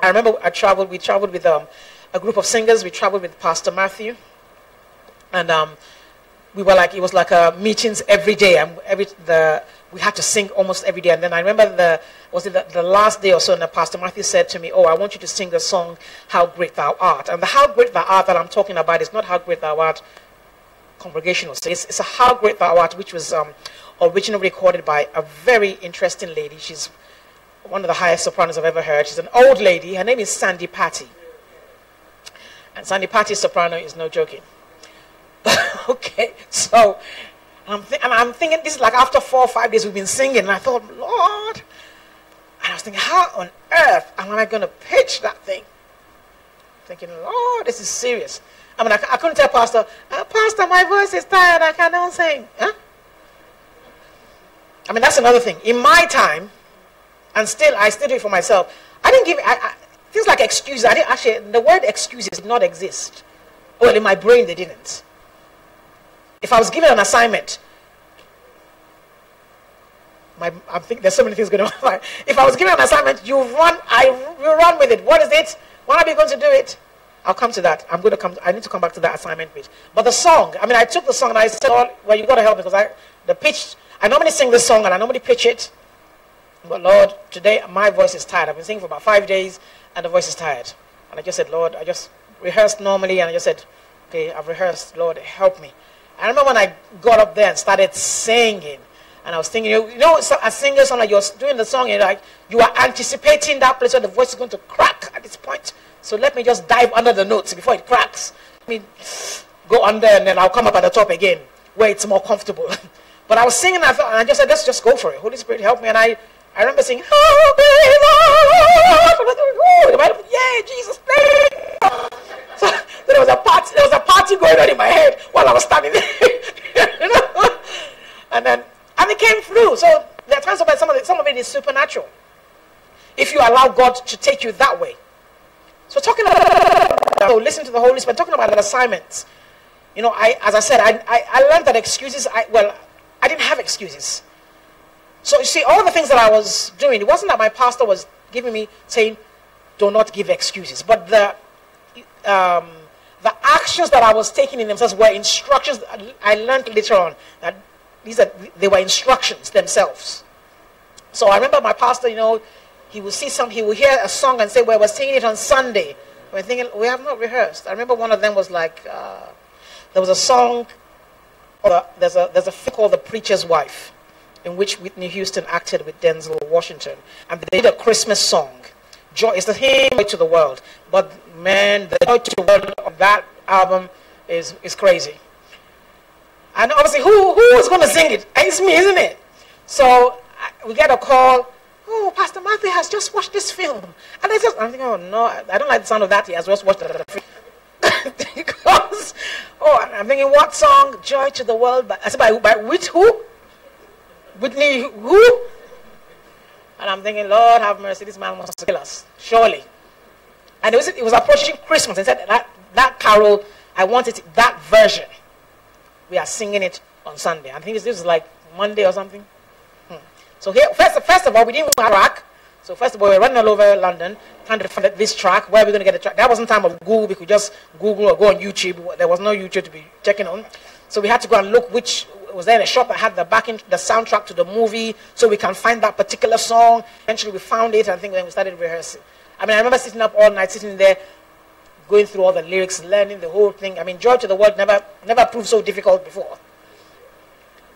I remember I traveled, we traveled with um, a group of singers, we traveled with Pastor Matthew, and um, we were like, it was like uh, meetings every day, and every, the, we had to sing almost every day. And then I remember the, was it the, the last day or so, and the Pastor Matthew said to me, oh, I want you to sing the song, How Great Thou Art. And the How Great Thou Art that I'm talking about is not How Great Thou Art congregational. So it's, it's a How Great Thou Art, which was um, originally recorded by a very interesting lady. She's one of the highest sopranos I've ever heard. She's an old lady. Her name is Sandi Patty. And Sandi Patty's soprano is no joking. [LAUGHS] okay, so I'm and I'm thinking this is like after four or five days we've been singing, and I thought, Lord, and I was thinking, how on earth am I going to pitch that thing? Thinking, Lord, this is serious. I mean, I, I couldn't tell Pastor, uh, Pastor, my voice is tired, I cannot sing. Huh? I mean, that's another thing. In my time, and still, I still do it for myself. I didn't give I, I, things like excuses. I didn't actually. The word excuses did not exist. Well, in my brain, they didn't. If I was given an assignment, my, I think there's so many things going on. if I was given an assignment, you run, I you run with it. What is it? When are we going to do it? I'll come to that. I'm going to come. I need to come back to that assignment page. But the song, I mean, I took the song and I said, "Well, you got to help me because I the pitch. I normally sing this song and I normally pitch it, but Lord, today my voice is tired. I've been singing for about five days and the voice is tired. And I just said, Lord, I just rehearsed normally and I just said, okay, I've rehearsed. Lord, help me. I remember when I got up there and started singing, and I was thinking, you know, a singer, song like you're doing the song, you're like you are anticipating that place where the voice is going to crack at this point. So let me just dive under the notes before it cracks. Let me go under, and then I'll come up at the top again where it's more comfortable. [LAUGHS] but I was singing, and I, thought, and I just said, let's just go for it. Holy Spirit, help me. And I, I remember singing, "Oh, [LAUGHS] yeah, Jesus, [LAUGHS] so there was a party, there was a party going on in my head while I was standing there. And then and it came through. So there are times where some of it, some of it is supernatural. If you allow God to take you that way. So talking about so listen to the Holy Spirit, talking about assignments. You know, I as I said, I, I, I learned that excuses I well, I didn't have excuses. So you see, all the things that I was doing, it wasn't that my pastor was giving me saying, do not give excuses. But the um, the actions that I was taking in themselves were instructions I learned later on that these are they were instructions themselves. So I remember my pastor, you know, he would see some, he would hear a song and say, "Well, we're singing it on Sunday." We're thinking we have not rehearsed. I remember one of them was like, uh, there was a song. there's a there's a film called "The Preacher's Wife," in which Whitney Houston acted with Denzel Washington, and they did a Christmas song. Joy is the hymn to the world, but man, the joy to the world of that album is is crazy. And obviously, who, who is going to sing it? It's me, isn't it? So we get a call. Oh, Pastor Matthew has just watched this film. And I just, I'm thinking, oh no, I don't like the sound of that. He has just watched the film. [LAUGHS] because, oh, I'm thinking, what song? Joy to the World. By, I said, by, by which who? Whitney who? And I'm thinking, Lord have mercy, this man wants to kill us. Surely. And it was, it was approaching Christmas. And said, that, that carol, I wanted that version. We are singing it on Sunday. I think this is like Monday or something. So here, first, first of all, we didn't have a track. So first of all, we we're running all over London trying to find this track. Where are we going to get the track? That wasn't time of Google. We could just Google or go on YouTube. There was no YouTube to be checking on. So we had to go and look which was there in a shop that had the backing, the soundtrack to the movie, so we can find that particular song. Eventually, we found it. I think then we started rehearsing. I mean, I remember sitting up all night, sitting there, going through all the lyrics, learning the whole thing. I mean, Joy to the World never, never proved so difficult before.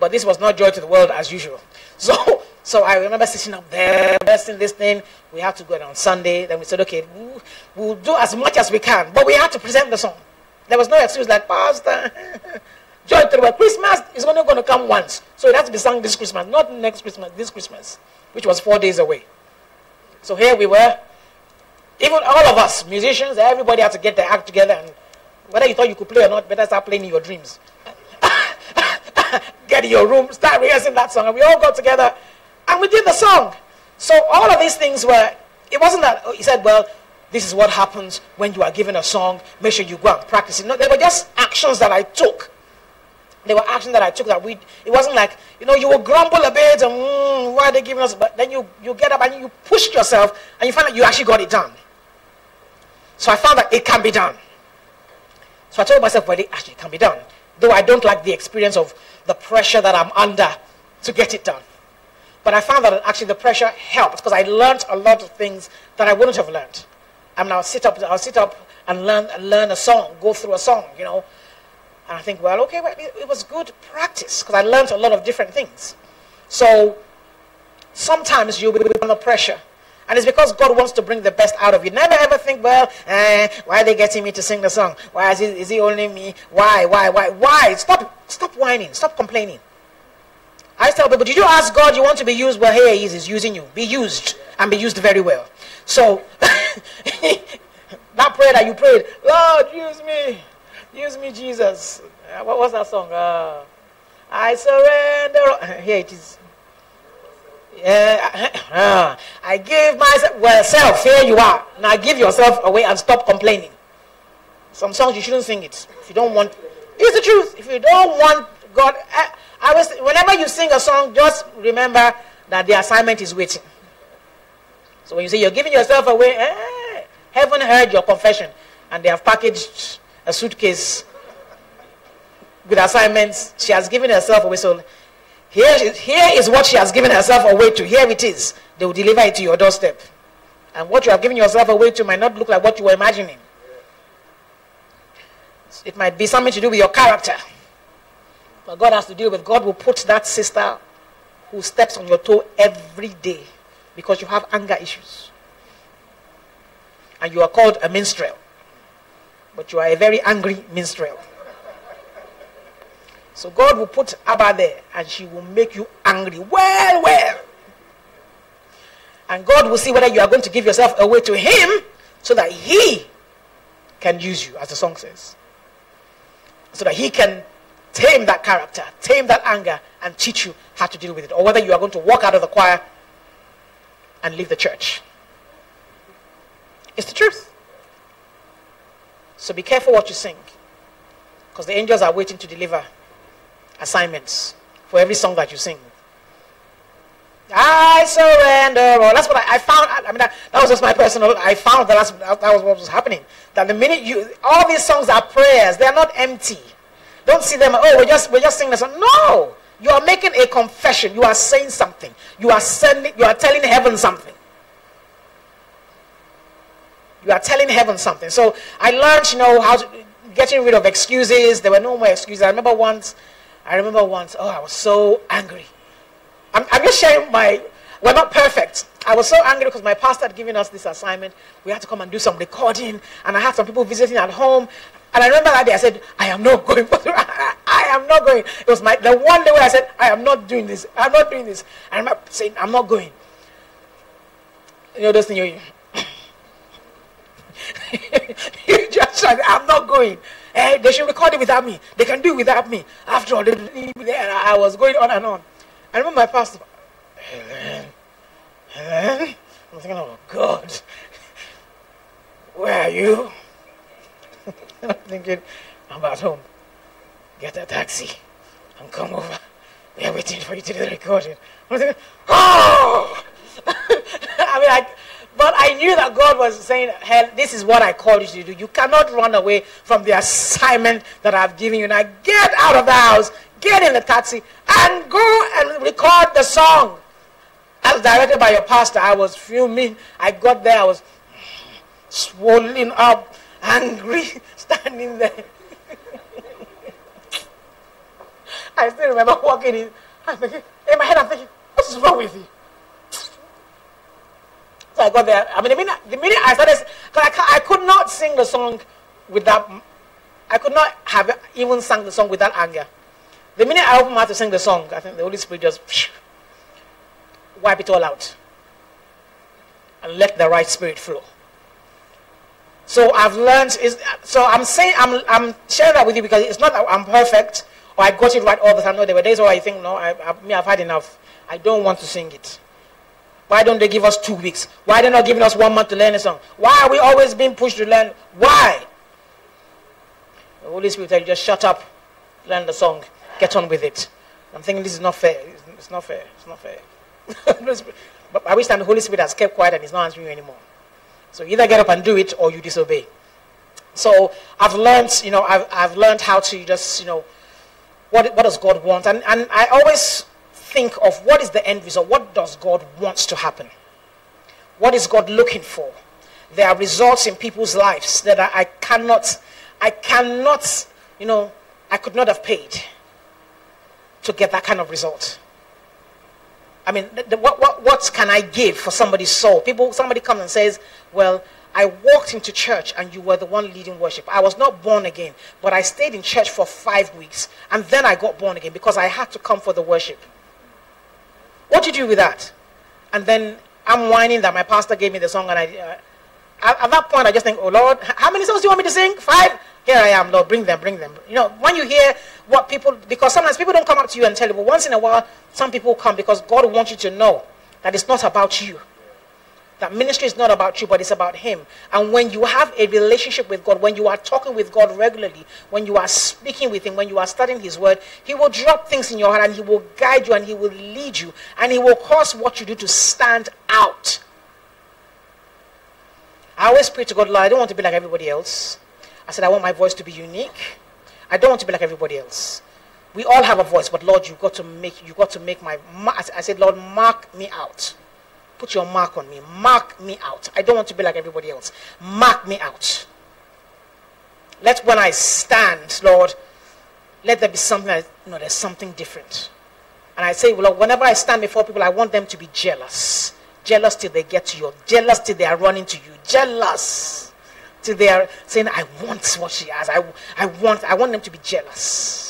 But this was not Joy to the World as usual. [LAUGHS] So, so I remember sitting up there, rehearsing this thing. We had to go on Sunday. Then we said, okay, we'll do as much as we can, but we had to present the song. There was no excuse like, Pastor. [LAUGHS] Joy to the world. Christmas is only going to come once. So it has to be sung this Christmas, not next Christmas, this Christmas, which was four days away. So here we were. Even all of us, musicians, everybody had to get their act together. And whether you thought you could play or not, better start playing in your dreams. [LAUGHS] get in your room, start rehearsing that song. And we all got together and we did the song. So all of these things were, it wasn't that, he said, well, this is what happens when you are given a song. Make sure you go and practice it. No, they were just actions that I took there were actions that I took that we, it wasn't like, you know, you will grumble a bit and mm, why are they giving us, but then you, you get up and you pushed yourself and you find that you actually got it done. So I found that it can be done. So I told myself, well, it actually can be done. Though I don't like the experience of the pressure that I'm under to get it done. But I found that actually the pressure helped because I learned a lot of things that I wouldn't have learned. I mean, I'll sit up, I'll sit up and learn, learn a song, go through a song, you know, and I think, well, okay, well, it, it was good practice because I learned a lot of different things. So sometimes you'll be under pressure. And it's because God wants to bring the best out of you. Never ever think, well, eh, why are they getting me to sing the song? Why is, he only me? Why, why, why, why? Stop, stop whining. Stop complaining. I tell people, did you ask God you want to be used? Well, here he is, he's using you. Be used and be used very well. So, [LAUGHS] that prayer that you prayed, Lord, use me. Use me, Jesus. What was that song? Uh, I surrender. Here it is. Yeah, uh, I give myself. Well, self, here you are. Now give yourself away and stop complaining. Some songs you shouldn't sing it. If you don't want, it's the truth. If you don't want God, I, I was. Whenever you sing a song, just remember that the assignment is waiting. So when you say you're giving yourself away, eh, heaven heard your confession, and they have packaged a suitcase with assignments. She has given herself away. So here, here is what she has given herself away to. Here it is. They will deliver it to your doorstep. And what you have given yourself away to might not look like what you were imagining. It might be something to do with your character. But God has to deal with. God will put that sister who steps on your toe every day because you have anger issues. And you are called a minstrel but you are a very angry minstrel. So God will put Abba there and she will make you angry. Well, well. And God will see whether you are going to give yourself away to Him so that He can use you, as the song says. So that He can tame that character, tame that anger, and teach you how to deal with it. Or whether you are going to walk out of the choir and leave the church. It's the truth. So be careful what you sing. Because the angels are waiting to deliver assignments for every song that you sing. I surrender. Well, that's what I, I found. I mean, that, that, was just my personal. I found that that's, that was what was happening. That the minute you, all these songs are prayers. They are not empty. Don't see them. Oh, we're just we're just singing this song. No, you are making a confession. You are saying something. You are sending. You are telling heaven something. You are telling heaven something. So I learned, you know, how to getting rid of excuses. There were no more excuses. I remember once, I remember once, oh, I was so angry. I'm, I'm just sharing my, we're not perfect. I was so angry because my pastor had given us this assignment. We had to come and do some recording, and I had some people visiting at home. And I remember that day I said, I am not [LAUGHS] going. I am not going. It was my the one day where I said, I am not doing this. I'm not doing this. I remember saying, I'm not going. You know those things you [LAUGHS] you just said, I'm not going. Eh, they should record it without me. They can do it without me. After all, they, I was going on and on. I remember my pastor, Helen, Helen. I'm thinking, oh God. Where are you? [LAUGHS] I'm thinking, I'm at home. Get a taxi and come over. We are waiting for you to do the recording. I'm thinking, oh! [LAUGHS] I mean, I, but I knew that God was saying, hell, this is what I called you to do. You cannot run away from the assignment that I've given you. Now get out of the house, get in the taxi, and go and record the song. As directed by your pastor, I was fuming. I got there, I was swollen up, angry, [LAUGHS] standing there. [LAUGHS] I still remember walking in. I'm thinking, in my head, I'm thinking, what is wrong with you? Oh, so I got there. I mean, the minute, the minute I started, because I, I could not sing the song without, I could not have even sung the song without anger. The minute I opened my mouth to sing the song, I think the Holy Spirit just wipe it all out and let the right spirit flow. So I've learned is so I'm saying I'm I'm sharing that with you because it's not that I'm perfect or I got it right all the time. No, there were days where I think, no, I, I, I've had enough. I don't want to sing it. Why don't they give us two weeks? Why are they not giving us one month to learn a song? Why are we always being pushed to learn? Why? The Holy Spirit said, just shut up, learn the song, get on with it. I'm thinking this is not fair. It's not fair. It's not fair. [LAUGHS] but by which time the Holy Spirit has kept quiet and is not answering you anymore. So either get up and do it or you disobey. So I've learned, you know, I've, I've learned how to just, you know, what, what does God want? And, and I always think of what is the end result? What does God want to happen? What is God looking for? There are results in people's lives that I, I cannot, I cannot, you know, I could not have paid to get that kind of result. I mean, the, the, what, what, what can I give for somebody's soul? People, somebody comes and says, well, I walked into church and you were the one leading worship. I was not born again, but I stayed in church for five weeks and then I got born again because I had to come for the worship. What do you do with that? And then I'm whining that my pastor gave me the song, and I, uh, at that point, I just think, oh Lord, how many songs do you want me to sing? Five? Here I am, Lord, bring them, bring them. You know, when you hear what people, because sometimes people don't come up to you and tell you, but once in a while, some people come because God wants you to know that it's not about you. That ministry is not about you, but it's about Him. And when you have a relationship with God, when you are talking with God regularly, when you are speaking with Him, when you are studying His Word, He will drop things in your heart and He will guide you and He will lead you and He will cause what you do to stand out. I always pray to God, Lord, I don't want to be like everybody else. I said, I want my voice to be unique. I don't want to be like everybody else. We all have a voice, but Lord, you've got to make you've got to make my I said, Lord, mark me out. Put your mark on me. Mark me out. I don't want to be like everybody else. Mark me out. Let when I stand, Lord, let there be something that, you know, there's something different. And I say, well, whenever I stand before people, I want them to be jealous. Jealous till they get to you. Jealous till they are running to you. Jealous till they are saying, I want what she has. I, I, want, I want them to be jealous.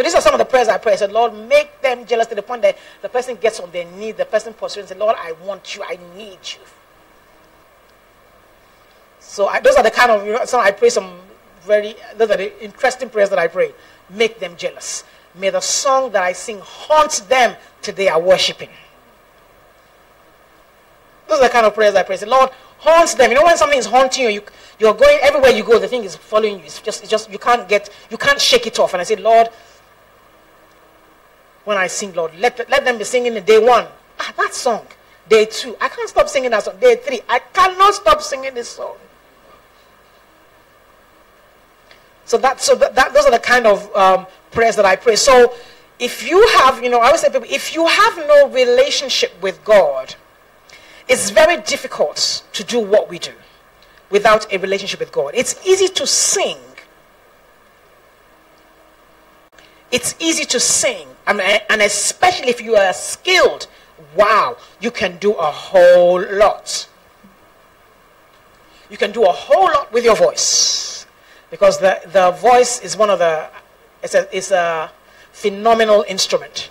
So these are some of the prayers I pray. I said, Lord, make them jealous to the point that the person gets on their knees, the person pursues and says, Lord, I want you, I need you. So I, those are the kind of, you know, so I pray some very, those are the interesting prayers that I pray. Make them jealous. May the song that I sing haunt them till they are worshiping. Those are the kind of prayers I pray. I Say, Lord, haunt them. You know when something is haunting you, you, you're going everywhere you go, the thing is following you. It's just, it's just you can't get, you can't shake it off. And I say, Lord, when I sing, Lord. Let, let them be singing in day one. Ah, that song. Day two. I can't stop singing that song. Day three. I cannot stop singing this song. So that so that, that those are the kind of um, prayers that I pray. So if you have, you know, I always say people, if you have no relationship with God, it's very difficult to do what we do without a relationship with God. It's easy to sing. It's easy to sing and especially if you are skilled, wow, you can do a whole lot. You can do a whole lot with your voice. Because the, the voice is one of the, it's a, it's a phenomenal instrument.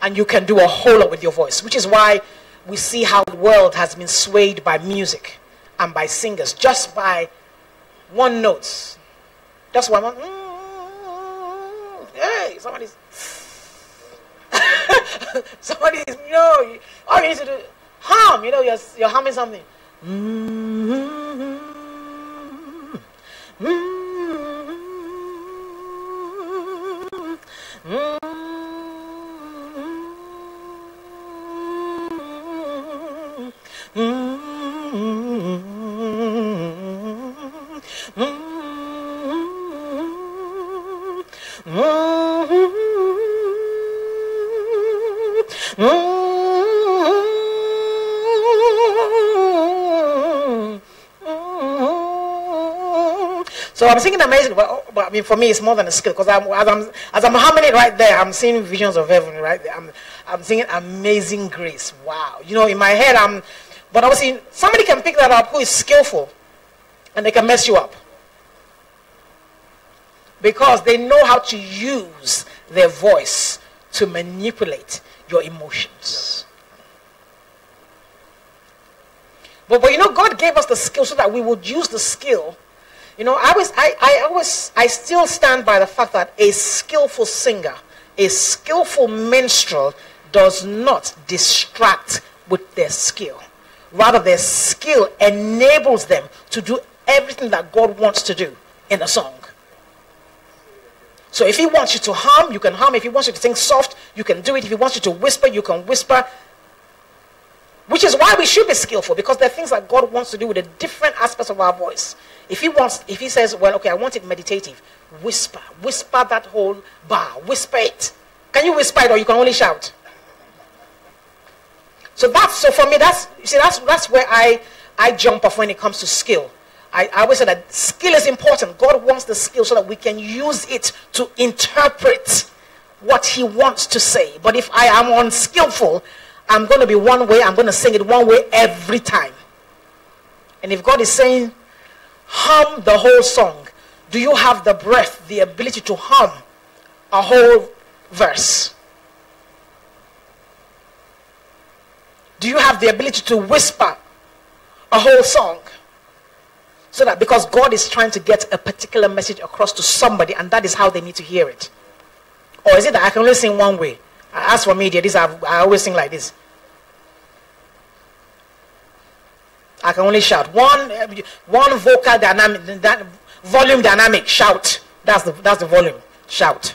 And you can do a whole lot with your voice, which is why we see how the world has been swayed by music and by singers just by one note. That's Just one. Mm, hey, somebody's, [LAUGHS] somebody's, you know, all you need to do, hum, you know, you're, you're humming something. Mm-hmm. Mm-hmm. Mm-hmm. So I'm singing amazing, but, oh, but I mean, for me, it's more than a skill because I'm, as I'm as I'm humming it right there, I'm seeing visions of heaven right there. I'm I'm singing Amazing Grace. Wow, you know, in my head, I'm. But obviously, somebody can pick that up who is skillful, and they can mess you up because they know how to use their voice to manipulate your emotions. But, but you know, God gave us the skill so that we would use the skill you know, I was, I, I always, I still stand by the fact that a skillful singer, a skillful minstrel, does not distract with their skill. Rather, their skill enables them to do everything that God wants to do in a song. So if he wants you to hum, you can hum. If he wants you to sing soft, you can do it. If he wants you to whisper, you can whisper. Which is why we should be skillful, because there are things that God wants to do with the different aspects of our voice. If he wants, if he says, well, okay, I want it meditative, whisper, whisper that whole bar, whisper it. Can you whisper it or you can only shout? So that's so for me. That's you see, that's that's where I I jump off when it comes to skill. I, I always say that skill is important. God wants the skill so that we can use it to interpret what He wants to say. But if I am unskillful, I'm going to be one way. I'm going to sing it one way every time. And if God is saying hum the whole song? Do you have the breath, the ability to hum a whole verse? Do you have the ability to whisper a whole song? So that because God is trying to get a particular message across to somebody and that is how they need to hear it. Or is it that I can only sing one way? As for media, this I, I always sing like this. I can only shout. One one vocal dynamic that volume dynamic shout. That's the that's the volume. Shout.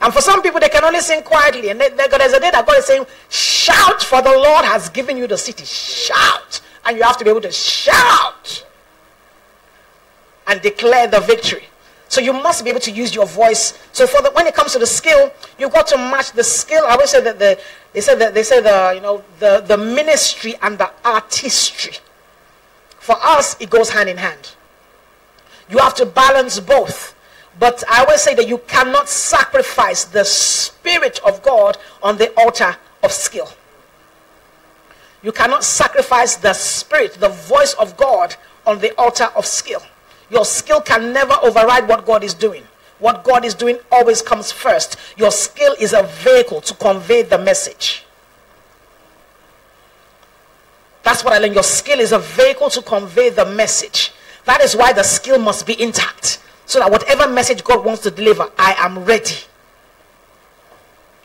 And for some people they can only sing quietly. And they, they, there's a day that God is saying shout for the Lord has given you the city. Shout and you have to be able to shout and declare the victory so you must be able to use your voice. So for the, when it comes to the skill, you've got to match the skill. I always say that the they said that they say the you know the, the ministry and the artistry. For us, it goes hand in hand. You have to balance both. But I always say that you cannot sacrifice the spirit of God on the altar of skill. You cannot sacrifice the spirit, the voice of God on the altar of skill. Your skill can never override what God is doing. What God is doing always comes first. Your skill is a vehicle to convey the message. That's what I learned. Your skill is a vehicle to convey the message. That is why the skill must be intact. So that whatever message God wants to deliver, I am ready.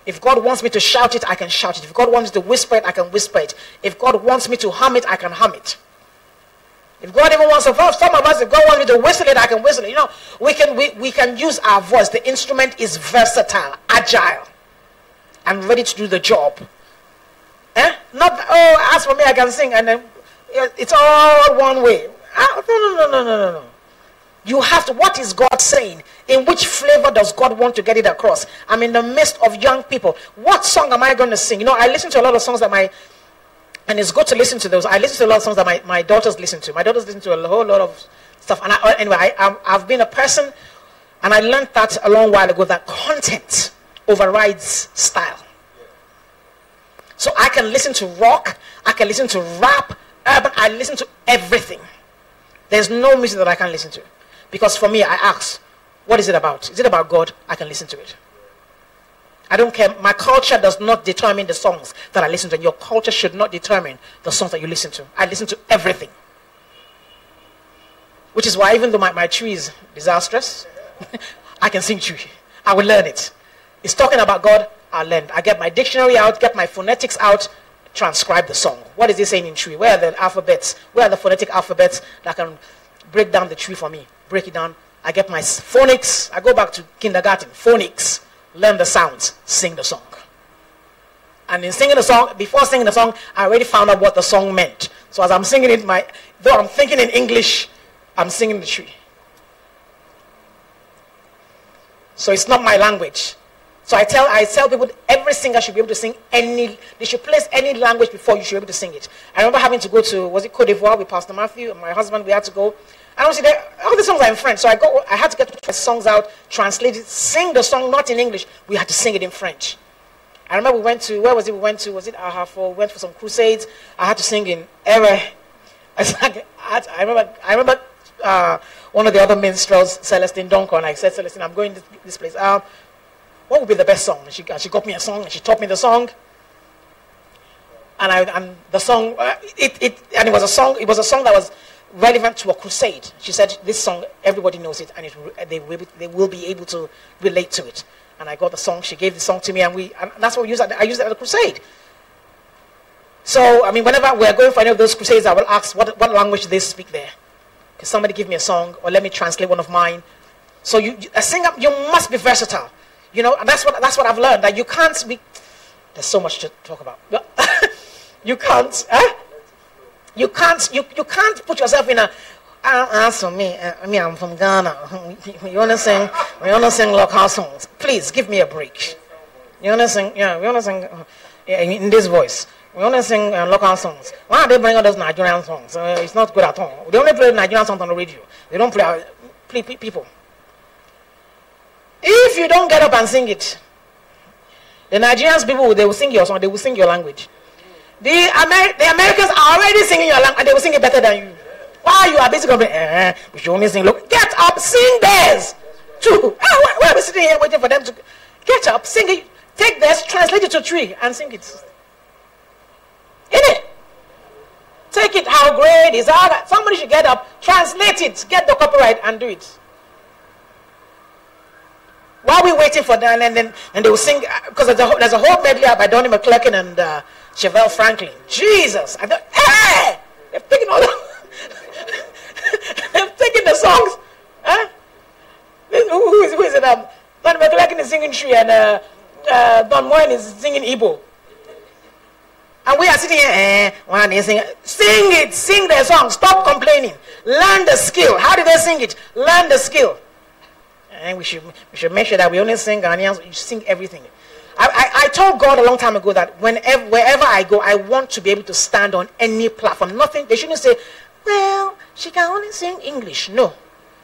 If God wants me to shout it, I can shout it. If God wants me to whisper it, I can whisper it. If God wants me to hum it, I can hum it. If God even wants to, some of us, if God wants me to whistle it, I can whistle it. You know, we can, we, we can use our voice. The instrument is versatile, agile, and ready to do the job. Eh? Not, oh, as for me, I can sing, and then it's all one way. Ah, no, no, no, no, no, no. You have to, what is God saying? In which flavor does God want to get it across? I'm in the midst of young people. What song am I going to sing? You know, I listen to a lot of songs that my and it's good to listen to those. I listen to a lot of songs that my, my daughters listen to. My daughters listen to a whole lot of stuff. And I, uh, anyway, I, I've been a person, and I learned that a long while ago that content overrides style. So I can listen to rock, I can listen to rap, urban, I listen to everything. There's no music that I can't listen to. Because for me, I ask, what is it about? Is it about God? I can listen to it. I don't care. My culture does not determine the songs that I listen to. Your culture should not determine the songs that you listen to. I listen to everything. Which is why, even though my, my Twi is disastrous, [LAUGHS] I can sing Twi. I will learn it. It's talking about God, I'll learn. I get my dictionary out, get my phonetics out, transcribe the song. What is he saying in Twi? Where are the alphabets? Where are the phonetic alphabets that can break down the Twi for me? Break it down. I get my phonics. I go back to kindergarten. Phonics. Learn the sounds. Sing the song. And in singing the song, before singing the song, I already found out what the song meant. So as I'm singing it, my though I'm thinking in English, I'm singing the Twi. So it's not my language. So I tell I tell people every singer should be able to sing any they should place any language before you should be able to sing it. I remember having to go to was it Cote d'Ivoire with Pastor Matthew and my husband we had to go. And see there, all the songs are in French, so I go I had to get the songs out, translate it, sing the song not in English. We had to sing it in French. I remember we went to where was it? We went to was it Ahafo? We went for some crusades. I had to sing in Ere. [LAUGHS] I, I remember I remember uh, one of the other minstrels, Celestine Donkor. I said, Celestine, I'm going to this place. Um, what would be the best song? And she, she got me a song, and she taught me the song. And, I, and the song, uh, it, it, and it was a song, it was a song that was relevant to a crusade. She said, this song, everybody knows it, and it, they, will, they will be able to relate to it. And I got the song, she gave the song to me, and, we, and that's what we used, I used it at a crusade. So, I mean, whenever we're going for any of those crusades, I will ask, what, what language do they speak there? Can somebody give me a song, or let me translate one of mine? So you, a singer, you must be versatile. You know, and that's what that's what I've learned that you can't be. There's so much to talk about. [LAUGHS] you can't. Eh? You can't. You, you can't put yourself in a. For me, uh, me, I'm from Ghana. [LAUGHS] You wanna sing? We wanna sing local songs. Please give me a break. You wanna sing? Yeah, we wanna sing uh, in this voice. We only sing local songs. Why are they bringing all those Nigerian songs? Uh, it's not good at all. They only play Nigerian songs on the radio. They don't play, uh, play people. If you don't get up and sing it, the Nigerians people, they will sing your song, they will sing your language. The, Amer- the Americans are already singing your language and they will sing it better than you. Why you are basically, eh, we should only sing, look, get up, sing theirs too. Ah, why, are we sitting here waiting for them to get up, sing it, take theirs, translate it to Twi and sing it. In it. Take it how great is that. Somebody should get up, translate it, get the copyright and do it. While we're waiting for them, and then and they will sing because there's a, there's a whole medley up by Donnie McClurkin and uh, Chevelle Franklin. Jesus, I thought, hey, they've taken all the [LAUGHS] they've taken the songs. Huh? Who, who, is, who is it? Um, Donnie McClurkin is singing Twi and uh, uh, Don Moen is singing Igbo. And we are sitting here, eh, one is singing. Sing it, sing the song. Stop complaining. Learn the skill. How do they sing it? Learn the skill. And we should, we should make sure that we only sing Ghanaians, we sing everything. I, I, I, told God a long time ago that whenever, wherever I go, I want to be able to stand on any platform. Nothing, they shouldn't say, well, she can only sing English. No.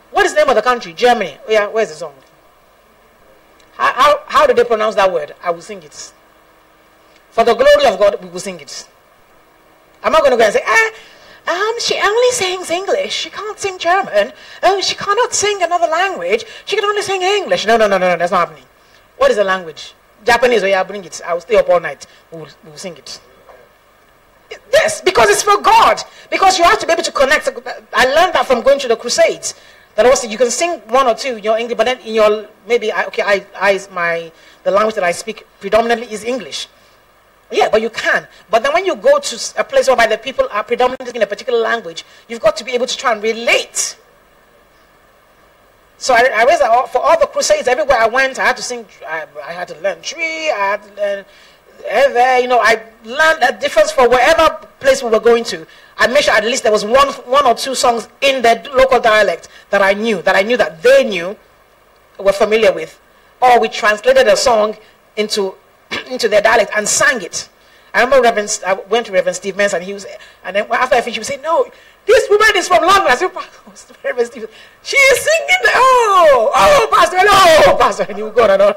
What is the name of the country? Germany. Oh, yeah, where's the song? How, how, how do they pronounce that word? I will sing it. For the glory of God, we will sing it. I'm not going to go and say, ah, um, she only sings English. She can't sing German. Oh, she cannot sing another language. She can only sing English. No, no, no, no, no. That's not happening. What is the language? Japanese. Oh, yeah, bring it. I will stay up all night. We'll, we'll sing it. Yes, because it's for God. Because you have to be able to connect. I learned that from going to the Crusades. That also you can sing one or two in your English, but then in your maybe I, okay, I, I my the language that I speak predominantly is English. Yeah, but you can. But then when you go to a place where by the people are predominantly in a particular language, you've got to be able to try and relate. So I, I raised uh, for all the crusades, everywhere I went, I had to sing, I, I had to learn Twi, I had to learn, ever, you know, I learned a difference for wherever place we were going to. I made sure at least there was one, one or two songs in their local dialect that I knew, that I knew that they knew, were familiar with. Or we translated a song into [CLEARS THROAT] into their dialect and sang it. I remember Reverend, I went to Reverend Steve Mens and he was, and then after I finished, he would say, no, this woman is from London. I said, oh, Reverend she is singing, oh, oh, Pastor, oh, Pastor, and he would go on and on.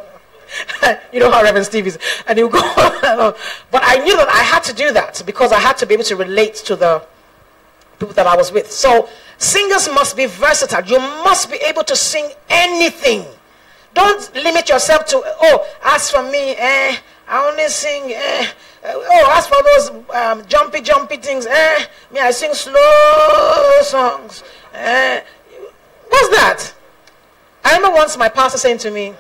[LAUGHS] you know how Reverend Steve is, and he would go [LAUGHS] on and on. But I knew that I had to do that because I had to be able to relate to the people that I was with. So singers must be versatile. You must be able to sing anything. Don't limit yourself to, oh, as for me, eh, I only sing, eh, oh, as for those um, jumpy, jumpy things, eh, me, I sing slow songs. Eh. What's that? I remember once my pastor saying to me,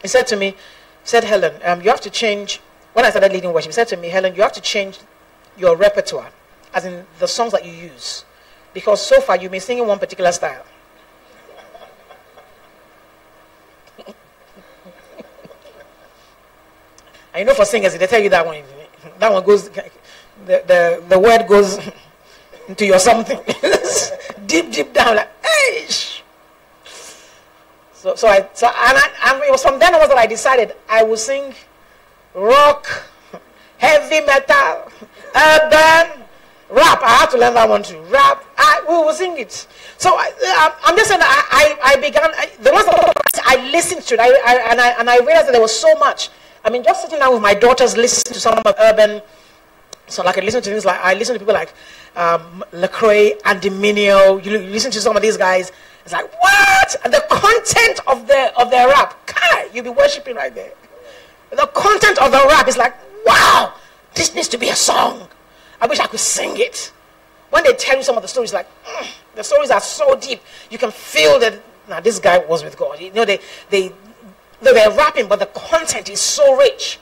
he said to me, he said, Helen, um, you have to change, when I started leading worship, he said to me, Helen, you have to change your repertoire, as in the songs that you use. Because so far you've been singing one particular style. [LAUGHS] and you know for singers, they tell you that one, that one goes, the, the, the word goes [LAUGHS] into your something. [LAUGHS] deep, deep down, like, hey! So, so I, so, and, I, and it was from then on was that I decided I would sing rock, heavy metal, urban, rap. I had to learn that one too. Rap, I, we will sing it. So I, am just saying I, I, I began, I, the ones I listened to, I, I, and, I, and I realized that there was so much. I mean, just sitting down with my daughters, listening to some of urban, so like I listen to things like, I listen to people like um, Lecrae, Andy Mineo, you, listen to some of these guys, it's like, what? And the content of their, of their rap, Kai, you'll be worshiping right there. The content of the rap is like, wow, this needs to be a song. I wish I could sing it. When they tell you some of the stories, like, mm, the stories are so deep, you can feel that, now this guy was with God. You know, they, they, they were rapping, but the content is so rich.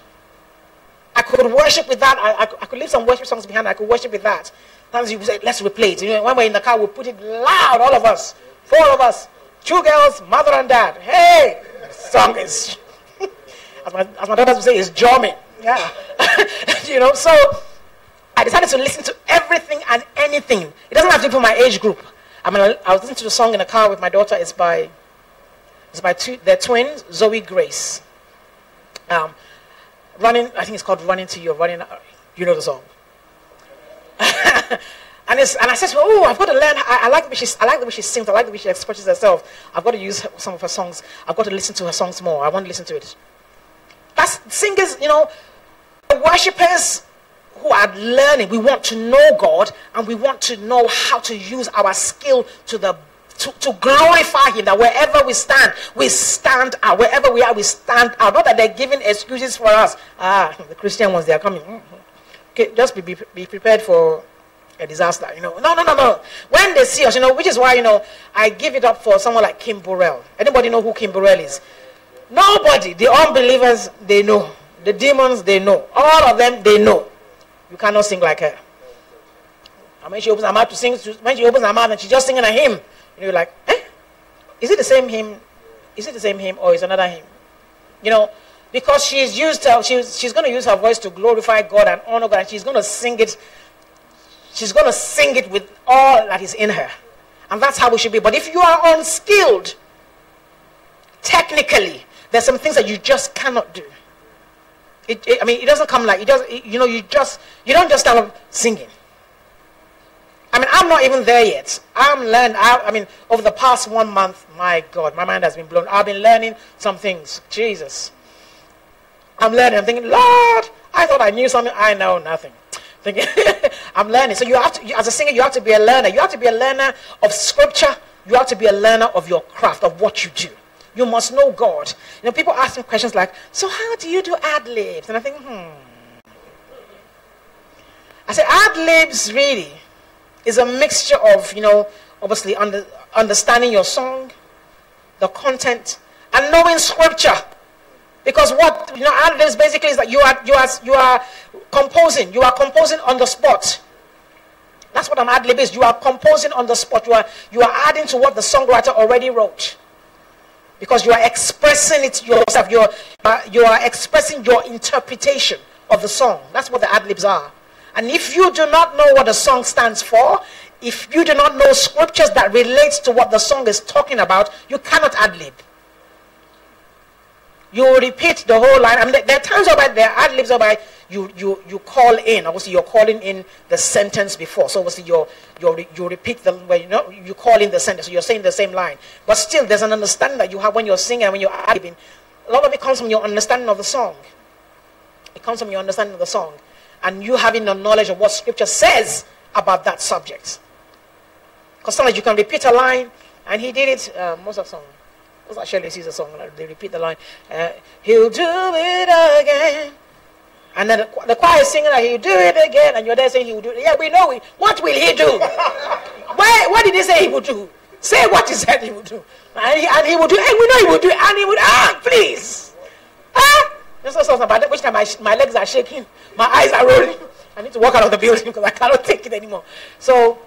I could worship with that. I, I, I could leave some worship songs behind. I could worship with that. Sometimes you say, let's replay it. You know, when we're in the car, we put it loud, all of us. Four of us, two girls, mother and dad. Hey, song is, [LAUGHS] as my, as my daughters would say, is jamming. Yeah. [LAUGHS] you know, so I decided to listen to everything and anything. It doesn't have to be for my age group. I mean, I was listening to the song in the car with my daughter. It's by, it's by two, their twins, Zoe Grace. Um, running, I think it's called Running to You. Running, you know the song. [LAUGHS] And, it's, and I said to her, oh, I've got to learn. I, I, like the way she, I like the way she sings. I like the way she expresses herself. I've got to use some of her songs. I've got to listen to her songs more. I want to listen to it. That's singers, you know, worshippers who are learning. We want to know God and we want to know how to use our skill to the to, to glorify him that wherever we stand, we stand out. Wherever we are, we stand out. Not that they're giving excuses for us. Ah, [LAUGHS] the Christian ones, they are coming. Mm-hmm. Okay, just be, be, be prepared for a disaster. You know, no, no, no, no. When they see us, you know, which is why you know I give it up for someone like Kim Burrell. Anybody know who Kim Burrell is? Nobody. The unbelievers they know. The demons they know. All of them they know. You cannot sing like her. And when she opens her mouth to sing, when she opens her mouth and she's just singing a hymn, you are like, eh? Is it the same hymn? Is it the same hymn or is another hymn? You know, because she's used her, she's, she's going to use her voice to glorify God and honor God, and she's going to sing it She's going to sing it with all that is in her. And that's how we should be. But if you are unskilled, technically, there's some things that you just cannot do. It, it, I mean, it doesn't come like, it doesn't, it, you know, you just, you don't just start singing. I mean, I'm not even there yet. I'm learning. I, mean, over the past one month, my God, my mind has been blown. I've been learning some things. Jesus. I'm learning. I'm thinking, Lord, I thought I knew something. I know nothing. [LAUGHS] I'm learning. So you have to, as a singer, you have to be a learner. You have to be a learner of scripture. You have to be a learner of your craft, of what you do. You must know God. You know, people ask me questions like, so how do you do ad libs? And I think, hmm. I say, ad libs really is a mixture of, you know, obviously under, understanding your song, the content, and knowing scripture. Because what you know, ad libs basically is that you are you are you are composing. You are composing on the spot. That's what an ad lib is. You are composing on the spot. You are you are adding to what the songwriter already wrote. Because you are expressing it yourself. You are, you are expressing your interpretation of the song. That's what the ad libs are. And if you do not know what the song stands for, if you do not know scriptures that relates to what the song is talking about, you cannot ad lib you repeat the whole line. I mean, there are times whereby there are ad libs whereby you, you, you call in. Obviously, you're calling in the sentence before. So obviously, you you you repeat the where you know you call in the sentence. So you're saying the same line, but still, there's an understanding that you have when you're singing and when you're ad libbing. A lot of it comes from your understanding of the song. It comes from your understanding of the song, and you having the knowledge of what Scripture says about that subject. Because sometimes you can repeat a line, and he did it. Uh, most of the song it's like Shirley Caesar song. They repeat the line, uh, "He'll do it again." And then the, the choir is singing that he'll do it again, and you're there saying he will do it. Yeah, we know it. What will he do? [LAUGHS] Why, what did he say he would do? Say what he said he would do. And he, and he will do it. Hey, we know he will do it. And he would, ah, please. Ah! That's not something about. Which time my, my legs are shaking, my eyes are rolling. I need to walk out of the building [LAUGHS] because I cannot take it anymore. So,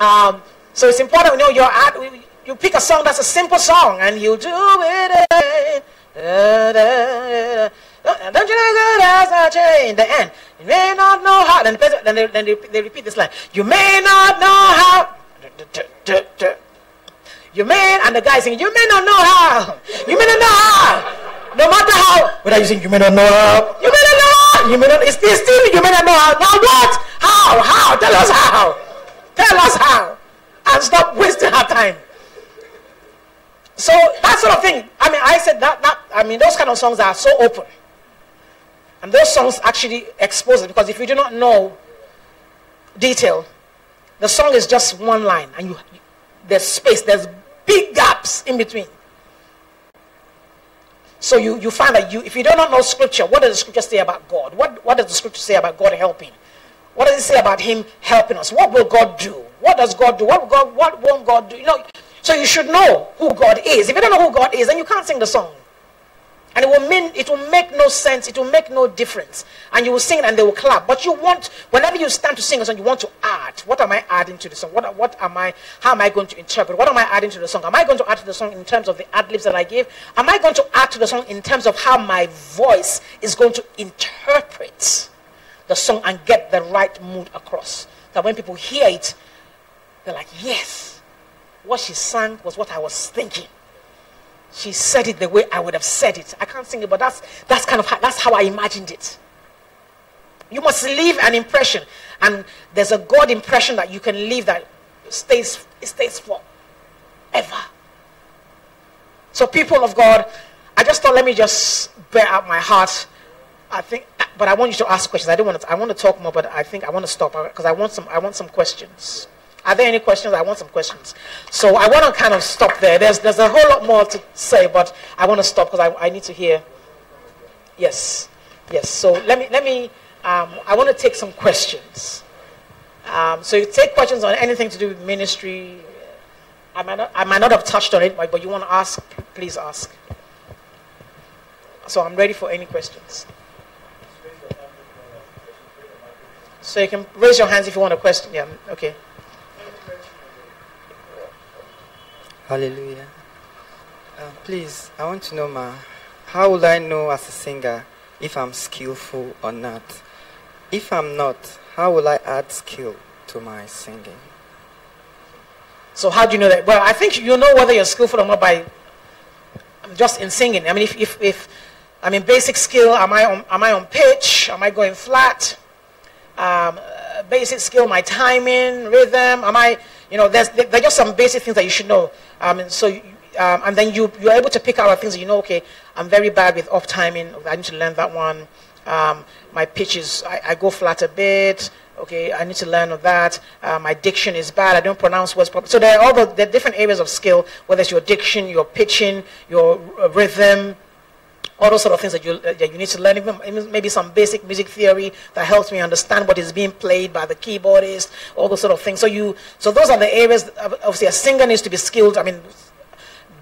um, so it's important. You know, you're at, you pick a song that's a simple song, and you do it. Don't you know good as a chain? The end. You may not know how. Then, then, they, then they, they repeat this line. You may not know how. You may, and the guy singing, you may not know how. You may not know how. No matter how. Are you think You may not know how. You may not know how. You may not, it's, it's still, you may not know how. Now what? How? How? Tell us how. Tell us how. And stop wasting our time. So that sort of thing. I mean, I said that, that I mean, those kind of songs are so open. And those songs actually expose it because if you do not know detail, the song is just one line and you, there's space, there's big gaps in between. So you, you find that you, if you do not know scripture, what does the scripture say about God? What, what does the scripture say about God helping? What does it say about him helping us? What will God do? What does God do? What, God, what won't God do? You know, so you should know who God is. If you don't know who God is, then you can't sing the song. And it will mean it will make no sense, it will make no difference. And you will sing and they will clap. But you want, whenever you stand to sing a song, you want to add. What am I adding to the song? What, what am I, how am I going to interpret? What am I adding to the song? Am I going to add to the song in terms of the ad libs that I give? Am I going to add to the song in terms of how my voice is going to interpret the song and get the right mood across? That when people hear it, they're like, yes, what she sang was what I was thinking she said it the way I would have said it. I can't sing it, but that's that's kind of how, that's how I imagined it. You must leave an impression, and there's a God impression that you can leave that stays stays forever. So, people of God, I just thought let me just bear out my heart. I think, but I want you to ask questions. I don't want to. I want to talk more, but I think I want to stop because I want some. I want some questions. Are there any questions? I want some questions. So I want to kind of stop there. There's, there's a whole lot more to say, but I want to stop because I, I need to hear. Yes. Yes. So let me, let me um, I want to take some questions. Um, so you take questions on anything to do with ministry. I might not, I might not have touched on it, but, you want to ask, please ask. So I'm ready for any questions. So you can raise your hands if you want a question. Yeah, okay. Hallelujah. Uh, please, I want to know, ma, how will I know as a singer if I'm skillful or not? If I'm not, how will I add skill to my singing? So how do you know that? Well, I think you know whether you're skillful or not by just in singing. I mean, if, if, if I mean basic skill, am I on, am I on pitch? Am I going flat? Um, basic skill, my timing, rhythm. Am I you know, there's, there are just some basic things that you should know. Um, and so, um, and then you, you're able to pick out things you know, okay, I'm very bad with off timing. I need to learn that one. Um, my pitch is, I, I, go flat a bit. Okay, I need to learn of that. Uh, my diction is bad. I don't pronounce words properly. So there are all the, the different areas of skill, whether it's your diction, your pitching, your uh, rhythm, all those sort of things that you, that you need to learn, maybe some basic music theory that helps me understand what is being played by the keyboardist, all those sort of things. So you, so those are the areas. Obviously, a singer needs to be skilled. I mean,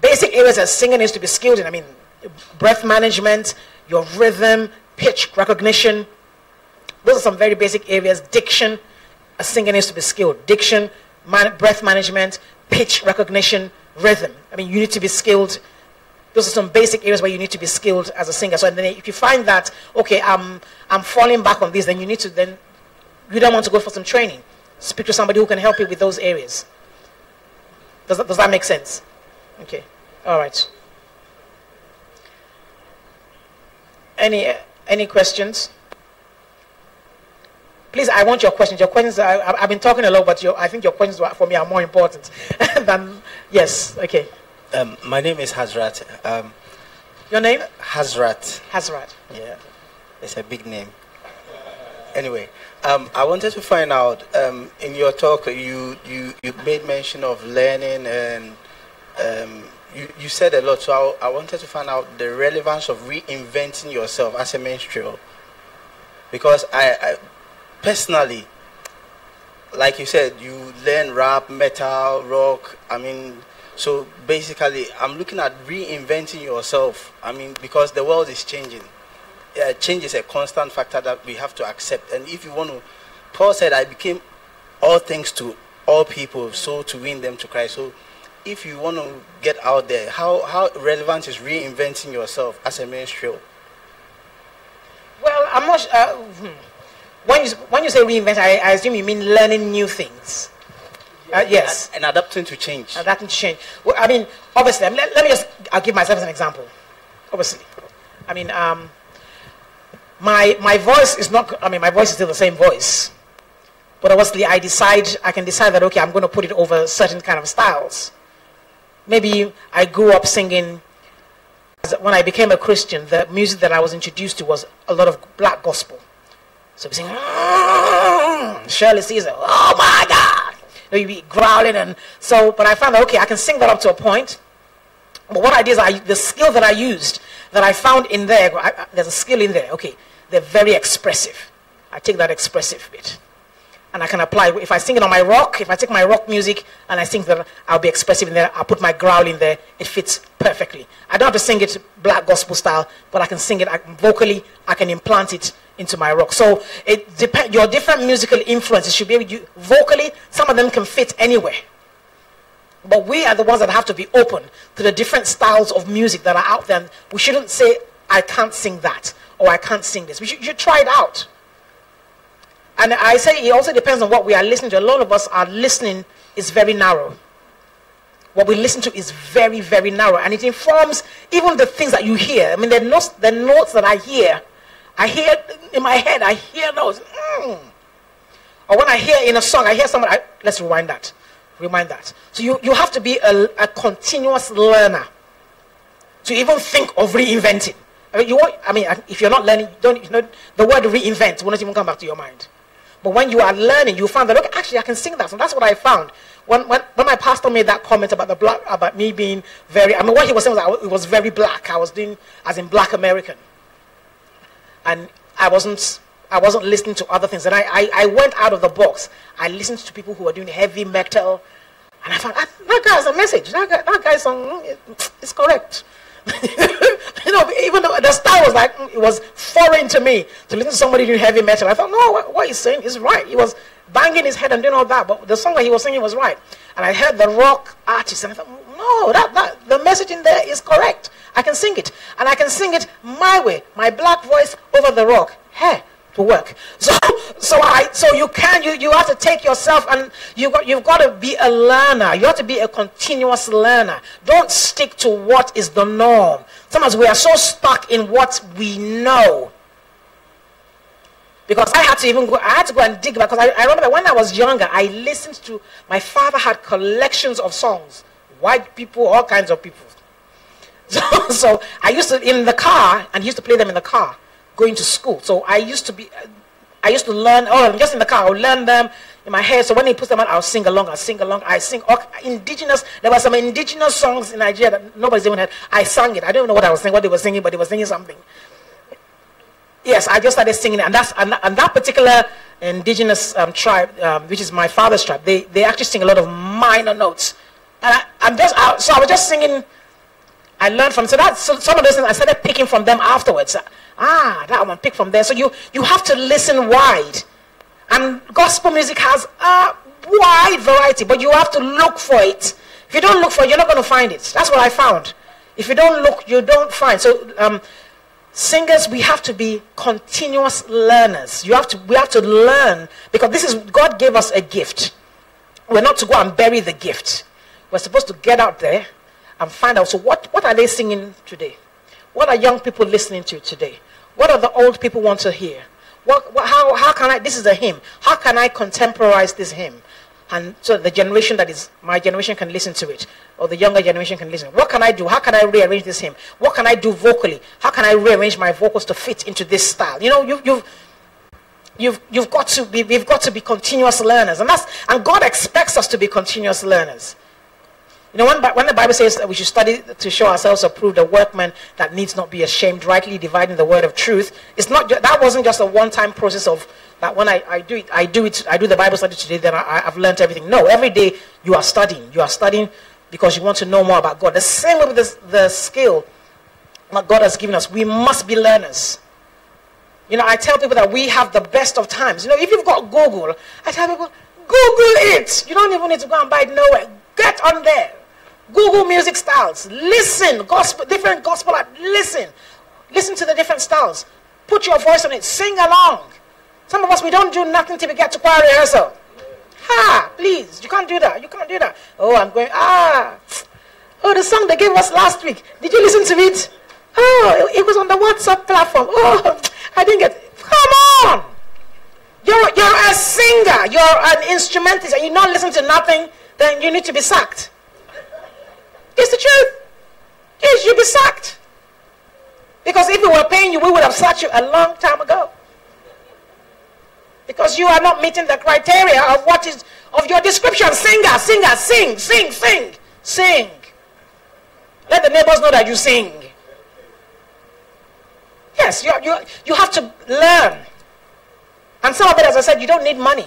basic areas a singer needs to be skilled in. I mean, breath management, your rhythm, pitch recognition. Those are some very basic areas. Diction, a singer needs to be skilled. Diction, man, breath management, pitch recognition, rhythm. I mean, you need to be skilled those are some basic areas where you need to be skilled as a singer. So and then if you find that, okay, I'm, I'm falling back on this, then you need to then, you don't want to go for some training. Speak to somebody who can help you with those areas. Does that, does that make sense? Okay. All right. Any, any questions? Please, I want your questions. Your questions, I, have been talking a lot, but your, I think your questions for me are more important [LAUGHS] than, yes, okay. Um, my name is Hazrat. Um, Your name? Hazrat. Hazrat. Yeah, it's a big name. Anyway, um, I wanted to find out um, in your talk you, you, you made mention of learning and um, you, you said a lot. So I, I wanted to find out the relevance of reinventing yourself as a minstrel because I, I personally like you said, you learn rap, metal, rock. I mean, so basically, I'm looking at reinventing yourself. I mean, because the world is changing. uh, change is a constant factor that we have to accept. And if you want to, Paul said, I became all things to all people, so to win them to Christ. So if you want to get out there, how, how relevant is reinventing yourself as a minstrel? Well, I'm not. Uh, hmm. when you when you say reinvent, I, I assume you mean learning new things. Uh, yes, And, and adapting to change. adapting to change. Well, I mean, obviously, I mean, let, let me just. I'll give myself as an example. Obviously, I mean, um, my my voice is not. I mean, my voice is still the same voice, but obviously, I decide. I can decide that okay, I'm going to put it over certain kind of styles. Maybe I grew up singing. When I became a Christian, the music that I was introduced to was a lot of black gospel. So we sing, "Mm, Shirley Caesar, oh my God. You know, you be growling and so, but I found that, okay, I can sing that up to a point. But what I did is I, the skill that I used, that I found in there, I, I- there's a skill in there, okay, they're very expressive. I take that expressive bit and I can apply. If I sing it on my rock, if I take my rock music and I sing that, I'll be expressive in there. I'll put my growl in there. It fits perfectly. I don't have to sing it black gospel style, but I can sing it I, vocally. I can implant it into my rock. So it depends, Your different musical influences should be able to vocally. Some of them can fit anywhere. But we are the ones that have to be open to the different styles of music that are out there. We shouldn't say, I can't sing that or I can't sing this. We should, should try it out. And I say it also depends on what we are listening to. A lot of us are listening is very narrow. What we listen to is very, very narrow. And it informs even the things that you hear. I mean, the notes, the notes that I hear, I hear in my head, I hear those. Mm. Or when I hear in a song, I hear someone, I, let's rewind that. Rewind that. So you, you have to be a, a continuous learner to even think of reinventing. I mean, you want, I mean, if you're not learning, don't, you know, the word reinvent will not even come back to your mind. But when you are learning, you find that, look, actually, I can sing that. So that's what I found. When, when, when my pastor made that comment about the black, about me being very, I mean, what he was saying was, I, it was very black. I was doing, as in black American. And I wasn't, I wasn't listening to other things. And I, I, I went out of the box. I listened to people who were doing heavy metal. And I found, ah, that guy has a message. That, guy, that guy's song, it's correct. [LAUGHS] you know, even though the style was like, mm, it was foreign to me to listen to somebody doing heavy metal. I thought, no, what, what he's saying is right. He was banging his head and doing all that, but the song that he was singing was right. And I heard the rock artist, and I thought, no, that, that the message in there is correct. I can sing it, and I can sing it my way, my black voice over the rock. Hey, to work. [LAUGHS] So, so I, so you can, you, you have to take yourself and you got, you've got to be a learner. You have to be a continuous learner. Don't stick to what is the norm. Sometimes we are so stuck in what we know. Because I had to even go, I had to go and dig because I, I remember when I was younger, I listened to, my father had collections of songs, white people, all kinds of people. [LAUGHS] So, so I used to, in the car, and used to play them in the car, going to school. So I used to be, I used to learn, oh, I'm just in the car, I would learn them in my head. So when he puts them on, I'll sing along, I'll sing along. I sing all, indigenous, there were some indigenous songs in Nigeria that nobody's even heard. I sang it. I don't know what I was singing, what they were singing, but they were singing something. Yes, I just started singing it. And, that's, and, and that particular indigenous um, tribe, um, which is my father's tribe, they, they actually sing a lot of minor notes. And I, I'm just, I, so I was just singing I learned from so that so some of those things I started picking from them afterwards. Ah, that one pick from there. So you you have to listen wide, and gospel music has a wide variety, but you have to look for it. If you don't look for it, you're not going to find it. That's what I found. If you don't look, you don't find. So um, singers, we have to be continuous learners. You have to we have to learn because this is God gave us a gift. We're not to go and bury the gift. We're supposed to get out there and find out. So what, what are they singing today? What are young people listening to today? What are the old people want to hear? What, what, how, how can I, this is a hymn. How can I contemporize this hymn? And so the generation that is, my generation can listen to it. Or the younger generation can listen. What can I do? How can I rearrange this hymn? What can I do vocally? How can I rearrange my vocals to fit into this style? You know, you, you've, you've, you've got to be, we've got to be continuous learners. And that's, and God expects us to be continuous learners. You know, when, when the Bible says that we should study to show ourselves approved, a workman that needs not be ashamed, rightly dividing the word of truth, it's not that wasn't just a one-time process of that when I, I do it, I do it, I do the Bible study today, then I, I've learned everything. No, every day you are studying. You are studying because you want to know more about God. The same way with the skill that God has given us. We must be learners. You know, I tell people that we have the best of times. You know, if you've got Google, I tell people, Google it. You don't even need to go and buy it nowhere. Get on there. Google music styles. Listen, gospel, different gospel. Listen, listen to the different styles. Put your voice on it. Sing along. Some of us we don't do nothing till we get to choir rehearsal. Ha! Please, you can't do that. You can't do that. Oh, I'm going. Ah. Oh, the song they gave us last week. Did you listen to it? Oh, it was on the WhatsApp platform. Oh, [LAUGHS] I didn't get. Come on. You're, you're a singer. You're an instrumentist, and you not listen to nothing. Then you need to be sacked. It's the truth. Yes, you'll be sacked. Because if we were paying you, we would have sacked you a long time ago. Because you are not meeting the criteria of what is of your description. Singer, ah, singer, ah, sing, sing, sing, sing. Let the neighbors know that you sing. Yes, you, you, you have to learn. And some of it, as I said, you don't need money.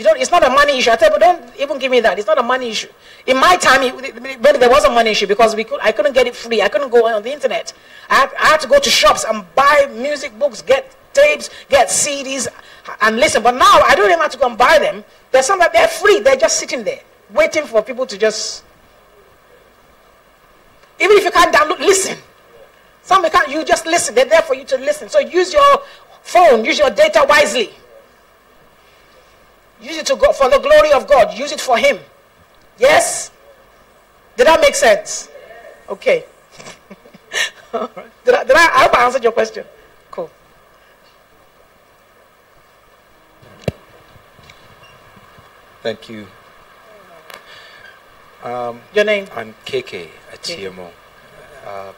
You don't, it's not a money issue. I tell you, don't even give me that. It's not a money issue. In my time, there was a money issue because we could, I couldn't get it free. I couldn't go on the internet. I had, I had to go to shops and buy music books, get tapes, get CDs, and listen. But now I don't even have to go and buy them. There's some that they're free. They're just sitting there, waiting for people to just. Even if you can't download, listen. Some you can't. You just listen. They're there for you to listen. So use your phone. Use your data wisely. Use it to go for the glory of God. Use it for Him. Yes? Did that make sense? Okay. [LAUGHS] did, I, did I, I hope I answered your question. Cool. Thank you. Um, your name? I'm KK at TMO. Uh,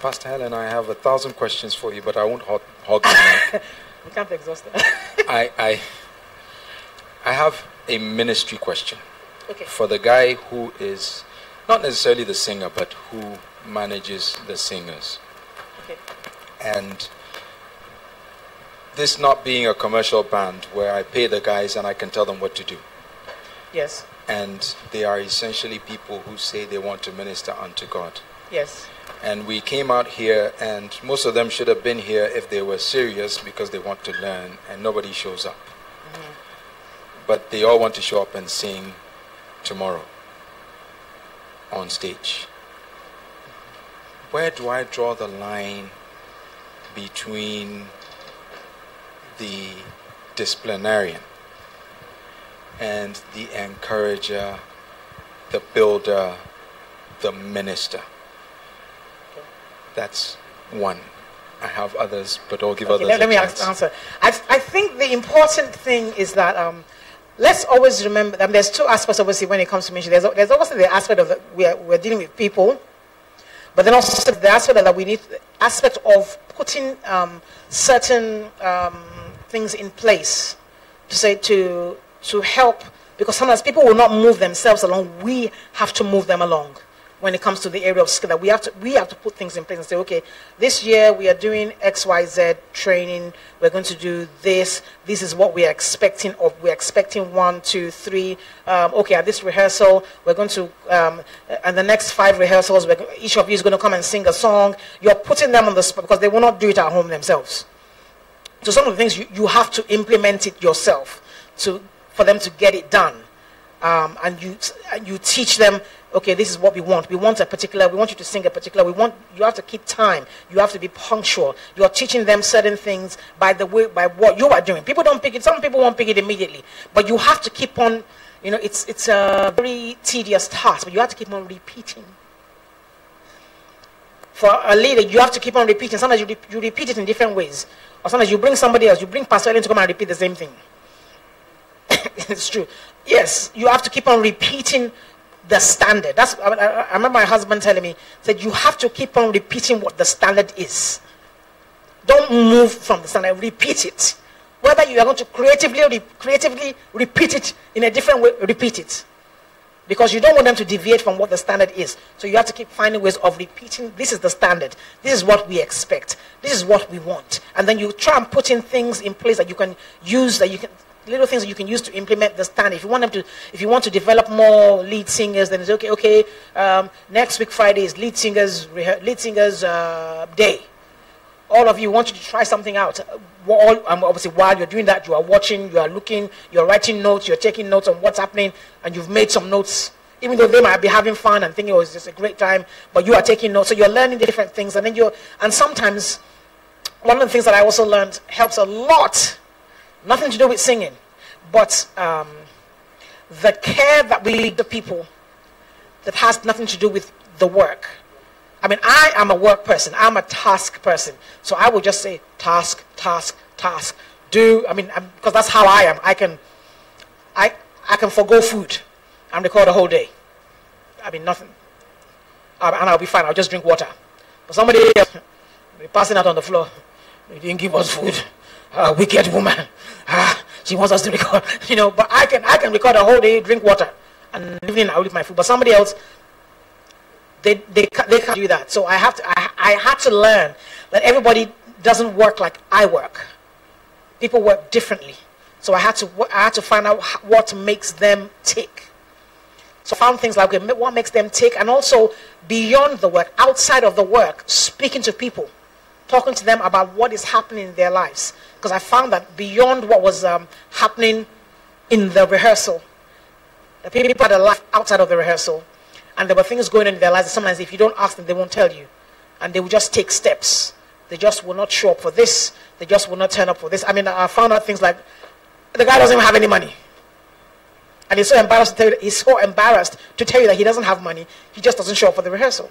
Pastor Helen, I have a thousand questions for you, but I won't hog, hog [LAUGHS] we can't exhaust exhausted. I, I [LAUGHS] I have a ministry question okay. for the guy who is not necessarily the singer, but who manages the singers. Okay. And this not being a commercial band where I pay the guys and I can tell them what to do. Yes. And they are essentially people who say they want to minister unto God. Yes. And we came out here, and most of them should have been here if they were serious because they want to learn, and nobody shows up but they all want to show up and sing tomorrow on stage. Where do I draw the line between the disciplinarian and the encourager, the builder, the minister? That's one. I have others, but I'll give okay, others. Let, let me answer. I, I think the important thing is that um, let's always remember that there's two aspects, obviously, when it comes to ministry. There's, there's obviously the aspect of the, we're, we're dealing with people, but then also the aspect that we need, aspect of putting um, certain um, things in place to say to to help, because sometimes people will not move themselves along. We have to move them along when it comes to the area of skill that we have to we have to put things in place and say okay this year we are doing xyz training. We're going to do this. This is what we are expecting of we're expecting one two three um, okay at this rehearsal we're going to um, and the next five rehearsals each of you is going to come and sing a song. You're putting them on the spot because they will not do it at home themselves. So some of the things you, you have to implement it yourself to for them to get it done. Um, and you and you teach them okay, this is what we want. We want a particular, we want you to sing a particular, we want, you have to keep time. You have to be punctual. You are teaching them certain things by the way, by what you are doing. People don't pick it, some people won't pick it immediately. But you have to keep on, you know, it's, it's a very tedious task, but you have to keep on repeating. For a leader, you have to keep on repeating. Sometimes you, re- you repeat it in different ways. Or sometimes you bring somebody else, you bring Pastor Helen to come and repeat the same thing. [COUGHS] it's true. Yes, you have to keep on repeating the standard. That's I, I, remember my husband telling me said you have to keep on repeating what the standard is. Don't move from the standard. Repeat it. Whether you are going to creatively re, creatively repeat it in a different way, repeat it. Because you don't want them to deviate from what the standard is. So you have to keep finding ways of repeating this is the standard. This is what we expect. This is what we want. And then you try and put in things in place that you can use that you can little things that you can use to implement the standard. If you want them to, if you want to develop more lead singers, then it's okay. Okay, um, next week Friday is lead singers lead singers uh, day. all of you want you to try something out. All, um, obviously, while you're doing that, you are watching, you are looking, you're writing notes, you're taking notes on what's happening, and you've made some notes. Even though they might be having fun and thinking, oh, it's just a great time, but you are taking notes. So you're learning different things. And then you're, and sometimes, one of the things that I also learned helps a lot, nothing to do with singing, but um, the care that we lead the people that has nothing to do with the work. I mean, I am a work person. I'm a task person. So I will just say task, task, task. Do, I mean, because that's how I am. I can, I, I can forego food and record a whole day. I mean, nothing. and I'll be fine. I'll just drink water. But somebody else [LAUGHS] passing out on the floor. They didn't give us food. Ah, wicked woman. Ah, she wants us to record. [LAUGHS] You know, but I can, I can record a whole day, drink water, and evening I'll eat my food. But somebody else, they, they, they can't do that. So I, have to, I, I had to learn that everybody doesn't work like I work. People work differently. So I had to, I had to find out what makes them tick. So I found things like what makes them tick, and also beyond the work, outside of the work, speaking to people, talking to them about what is happening in their lives. Because I found that beyond what was um, happening in the rehearsal, the people had a life outside of the rehearsal and there were things going on in their lives. Sometimes, if you don't ask them, they won't tell you. And they will just take steps. They just will not show up for this. They just will not turn up for this. I mean, I found out things like the guy doesn't even have any money. And he's so embarrassed to tell you he's so embarrassed to tell you that he doesn't have money. He just doesn't show up for the rehearsal.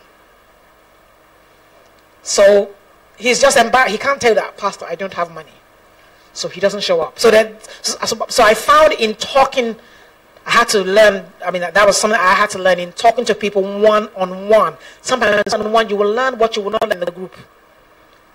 So he's just embarrassed. He can't tell that, Pastor, I don't have money. So he doesn't show up. So that, so, so I found in talking I had to learn, I mean, that was something I had to learn in talking to people one on one. Sometimes one on one, you will learn what you will not learn in the group.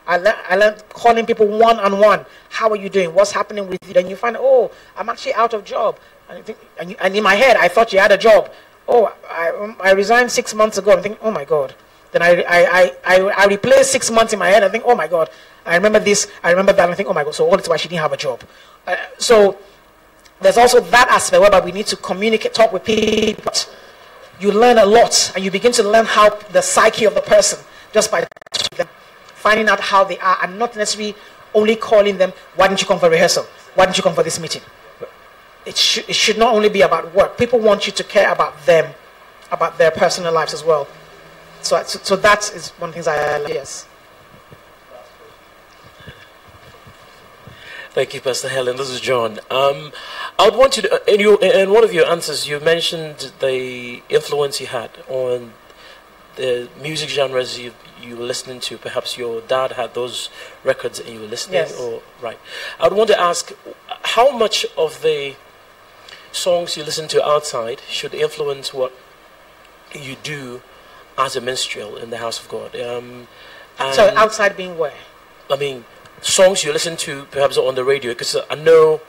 I, learned, I learned calling people one on one. How are you doing? What's happening with you? Then you find, oh, I'm actually out of job. And, think, and, you, and in my head, I thought you had a job. Oh, I, I resigned six months ago. I'm thinking, oh my God. Then I, I, I, I, replay six months in my head. I think, oh my God. I remember this. I remember that. I think, oh my God. So all this why she didn't have a job. Uh, so there's also that aspect whereby we need to communicate, talk with people. You learn a lot and you begin to learn how the psyche of the person just by finding out how they are and not necessarily only calling them, why didn't you come for rehearsal? Why didn't you come for this meeting? It, sh- it should not only be about work. People want you to care about them, about their personal lives as well. So, so, so that is one of the things I like. Yes. Thank you, Pastor Helen. This is John. Um, I would want you to, in, your, in one of your answers, you mentioned the influence you had on the music genres you, you were listening to. Perhaps your dad had those records and you were listening. Yes. Or, right. I would want to ask how much of the songs you listen to outside should influence what you do as a minstrel in the house of God? Um, so outside being where? I mean, songs you listen to perhaps on the radio because I know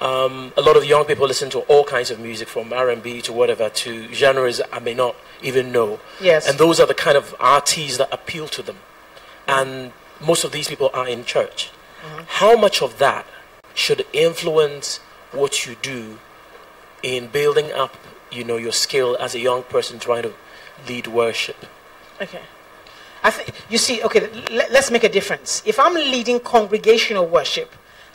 um, a lot of young people listen to all kinds of music from R&B to whatever to genres I may not even know. Yes. And those are the kind of artists that appeal to them. And most of these people are in church. Mm-hmm. How much of that should influence what you do in building up, you know, your skill as a young person trying to lead worship? Okay. I think you see, okay, let, us make a difference. If I'm leading congregational worship,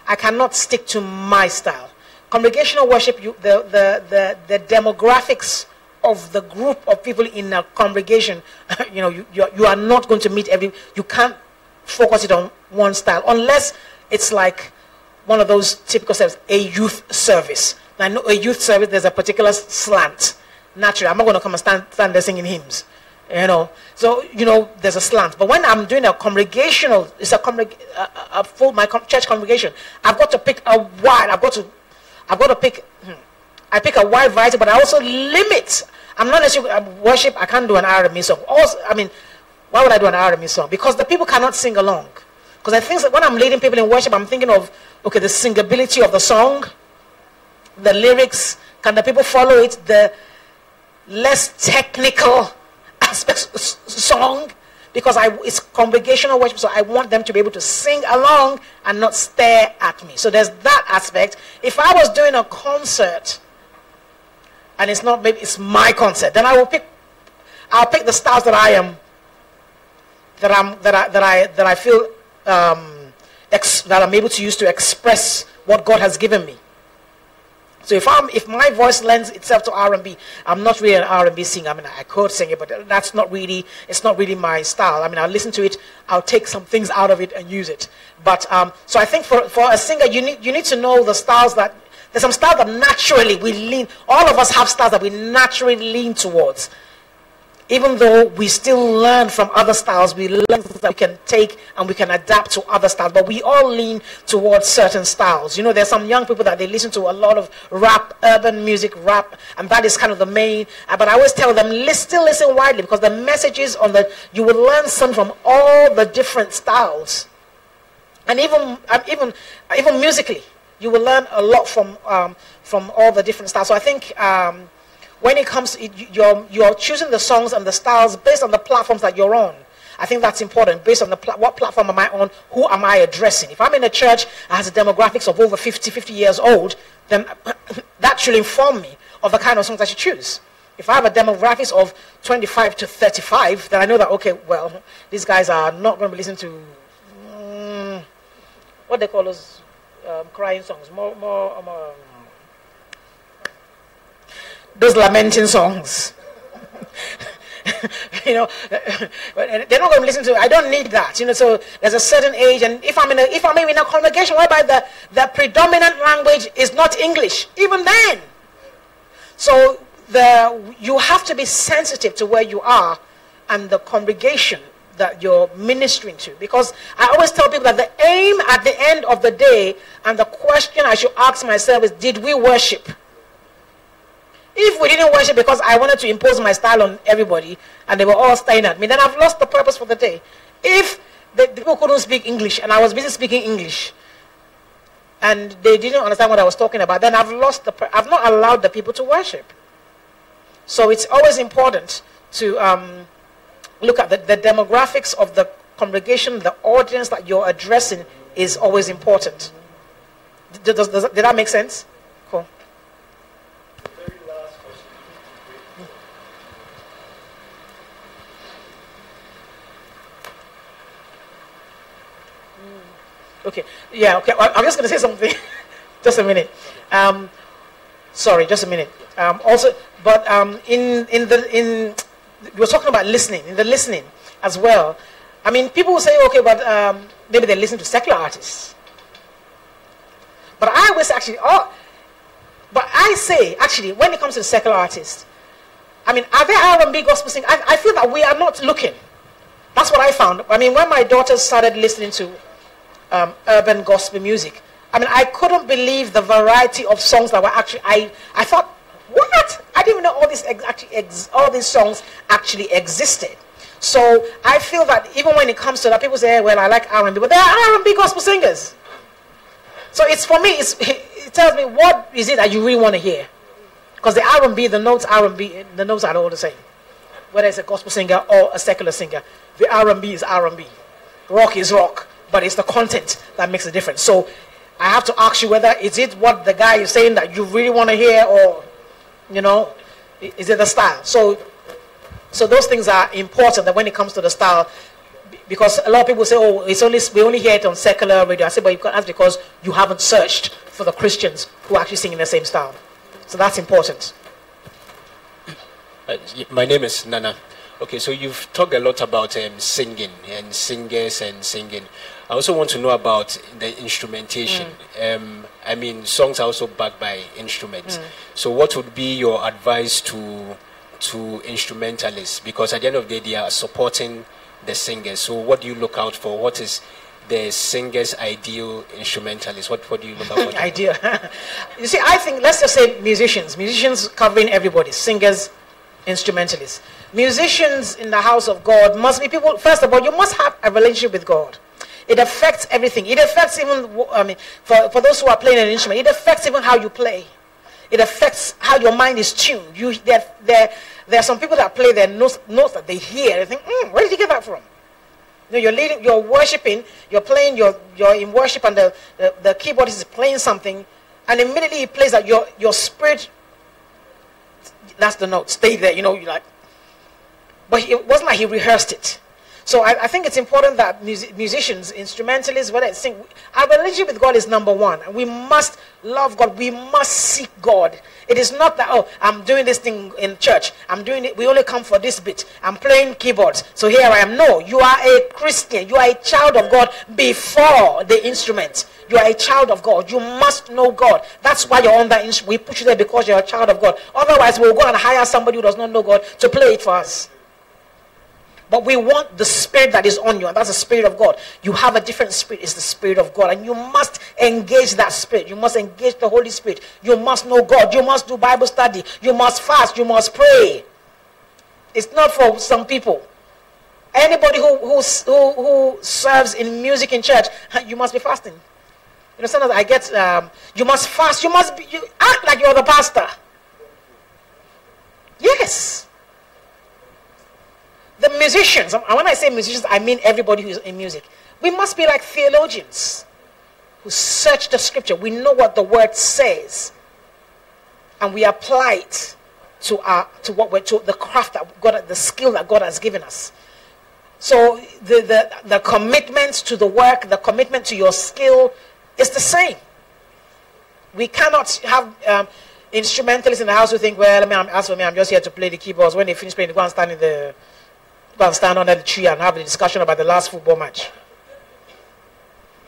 I cannot stick to my style. Congregational worship, you, the, the, the, the demographics of the group of people in a congregation, [LAUGHS] you know, you, you, you are not going to meet every, you can't focus it on one style unless it's like one of those typical services, a youth service. Now, I know a youth service, there's a particular slant. Naturally, I'm not going to come and stand, stand there singing hymns. You know, so you know there's a slant. But when I'm doing a congregational, it's a, congreg- a, a full my church congregation. I've got to pick a wide. I've got to, I've got to pick. Hmm, I pick a wide variety, but I also limit. I'm not necessarily worship. I can't do an R&B song. Also, I mean, why would I do an R&B song? Because the people cannot sing along. Because I think that when I'm leading people in worship, I'm thinking of okay, the singability of the song, the lyrics. Can the people follow it? The less technical aspects song because I, it's congregational worship, so I want them to be able to sing along and not stare at me. So there's that aspect. If I was doing a concert and it's not maybe it's my concert, then I will pick I'll pick the stars that I am that I'm that I that I that I feel um, ex- that I'm able to use to express what God has given me. So if I'm if my voice lends itself to R&B, I'm not really an R&B singer. I mean, I could sing it, but that's not really it's not really my style. I mean, I'll listen to it, I'll take some things out of it and use it. But um, so I think for for a singer, you need you need to know the styles that there's some styles that naturally we lean. All of us have styles that we naturally lean towards even though we still learn from other styles, we learn that we can take and we can adapt to other styles, but we all lean towards certain styles. You know, there's some young people that they listen to a lot of rap, urban music, rap, and that is kind of the main. uh, But I always tell them, still listen widely because the messages on the, you will learn some from all the different styles. And even, even, even musically, you will learn a lot from, um, from all the different styles. So I think, um, when it comes to it, you're, you're choosing the songs and the styles based on the platforms that you're on. I think that's important. Based on the pla- what platform am I on? Who am I addressing? If I'm in a church that has a demographics of over 50, 50 years old, then [COUGHS] that should inform me of the kind of songs I should choose. If I have a demographics of 25 to 35, then I know that, okay, well, [LAUGHS] these guys are not going to be listening to mm, what they call those um, crying songs, more, more, more those lamenting songs. [LAUGHS] you know, [LAUGHS] they're not going to listen to. I don't need that. You know, so there's a certain age, and if I'm in a, if I'm in a congregation whereby the the predominant language is not English, even then, so the you have to be sensitive to where you are and the congregation that you're ministering to. Because I always tell people that the aim at the end of the day and the question I should ask myself is, did we worship? If we didn't worship because I wanted to impose my style on everybody and they were all staring at me, then I've lost the purpose for the day. If the, the people couldn't speak English and I was busy speaking English and they didn't understand what I was talking about, then I've lost the, I've not allowed the people to worship. So it's always important to um, look at the, the demographics of the congregation, the audience that you're addressing is always important. Does, does, does, did that make sense? Cool. Okay. Yeah. Okay. I'm just going to say something. [LAUGHS] just a minute. Um, sorry. Just a minute. Um, also, but um, in in the in we were talking about listening. In the listening as well. I mean, people will say, okay, but um, maybe they listen to secular artists. But I was actually, oh, but I say actually, when it comes to secular artists, I mean, are there R&B gospel singers? I, I feel that we are not looking. That's what I found. I mean, when my daughters started listening to um, urban gospel music. I mean, I couldn't believe the variety of songs that were actually. I, I thought, what? I didn't even know all these actually all these songs actually existed. So I feel that even when it comes to that, people say, well, I like R&B, but there are R&B gospel singers. So it's for me. It's, [LAUGHS] it tells me what is it that you really want to hear, because the R&B, the notes R&B, the notes are all the same, whether it's a gospel singer or a secular singer. The R&B is R&B, rock is rock but it's the content that makes a difference. So I have to ask you whether is it what the guy is saying that you really want to hear, or you know, is it the style? So, so those things are important. That when it comes to the style, because a lot of people say, "Oh, it's only we only hear it on secular radio." I say, "But that's because you haven't searched for the Christians who are actually sing in the same style." So that's important. Uh, my name is Nana. Okay, so you've talked a lot about um, singing and singers and singing. I also want to know about the instrumentation. Um, I mean, songs are also backed by instruments. So, what would be your advice to to instrumentalists? Because at the end of the day, they are supporting the singers. So, what do you look out for? What is the singer's ideal instrumentalist? What what do you look out for? [LAUGHS] ideal. [LAUGHS] you see, I think let's just say musicians. Musicians covering everybody. Singers, instrumentalists. Musicians in the house of God must be people. First of all, you must have a relationship with God. It affects everything. It affects even. I mean, for, for those who are playing an instrument, it affects even how you play. It affects how your mind is tuned. You there there there are some people that play their notes, notes that they hear. They think, mm, where did you get that from? You know, you're leading, you're worshiping, you're playing, you're, you're in worship, and the, the, the keyboardist is playing something, and immediately he plays that your, your spirit, that's the note, stay there, you know, you like. But it wasn't like he rehearsed it. So I, I think it's important that music, musicians, instrumentalists, whether it's sing, our relationship with God is number one. We must love God. We must seek God. It is not that, oh, I'm doing this thing in church. I'm doing it. We only come for this bit. I'm playing keyboards. So here I am. No, you are a Christian. You are a child of God before the instrument. You are a child of God. You must know God. That's why you're on that instrument. We put you there because you're a child of God. Otherwise, we'll go and hire somebody who does not know God to play it for us. But we want the spirit that is on you, and that's the spirit of God. You have a different spirit, it's the spirit of God. And you must engage that spirit. You must engage the Holy Spirit. You must know God. You must do Bible study. You must fast. You must pray. It's not for some people. Anybody who, who, who, who serves in music in church, [LAUGHS] you must be fasting. You know, sometimes I get, um, you must fast. You must be, you act like you're the pastor. Yes. The musicians, and when I say musicians, I mean everybody who's in music. We must be like theologians who search the scripture. We know what the word says, and we apply it to our to what we're to the craft that God, the skill that God has given us. So the, the, the commitment to the work, the commitment to your skill is the same. We cannot have um, instrumentalists in the house who think, well, I mean, as for me, I'm just here to play the keyboards. When they finish playing, they go and stand in the go and stand under the tree and have a discussion about the last football match.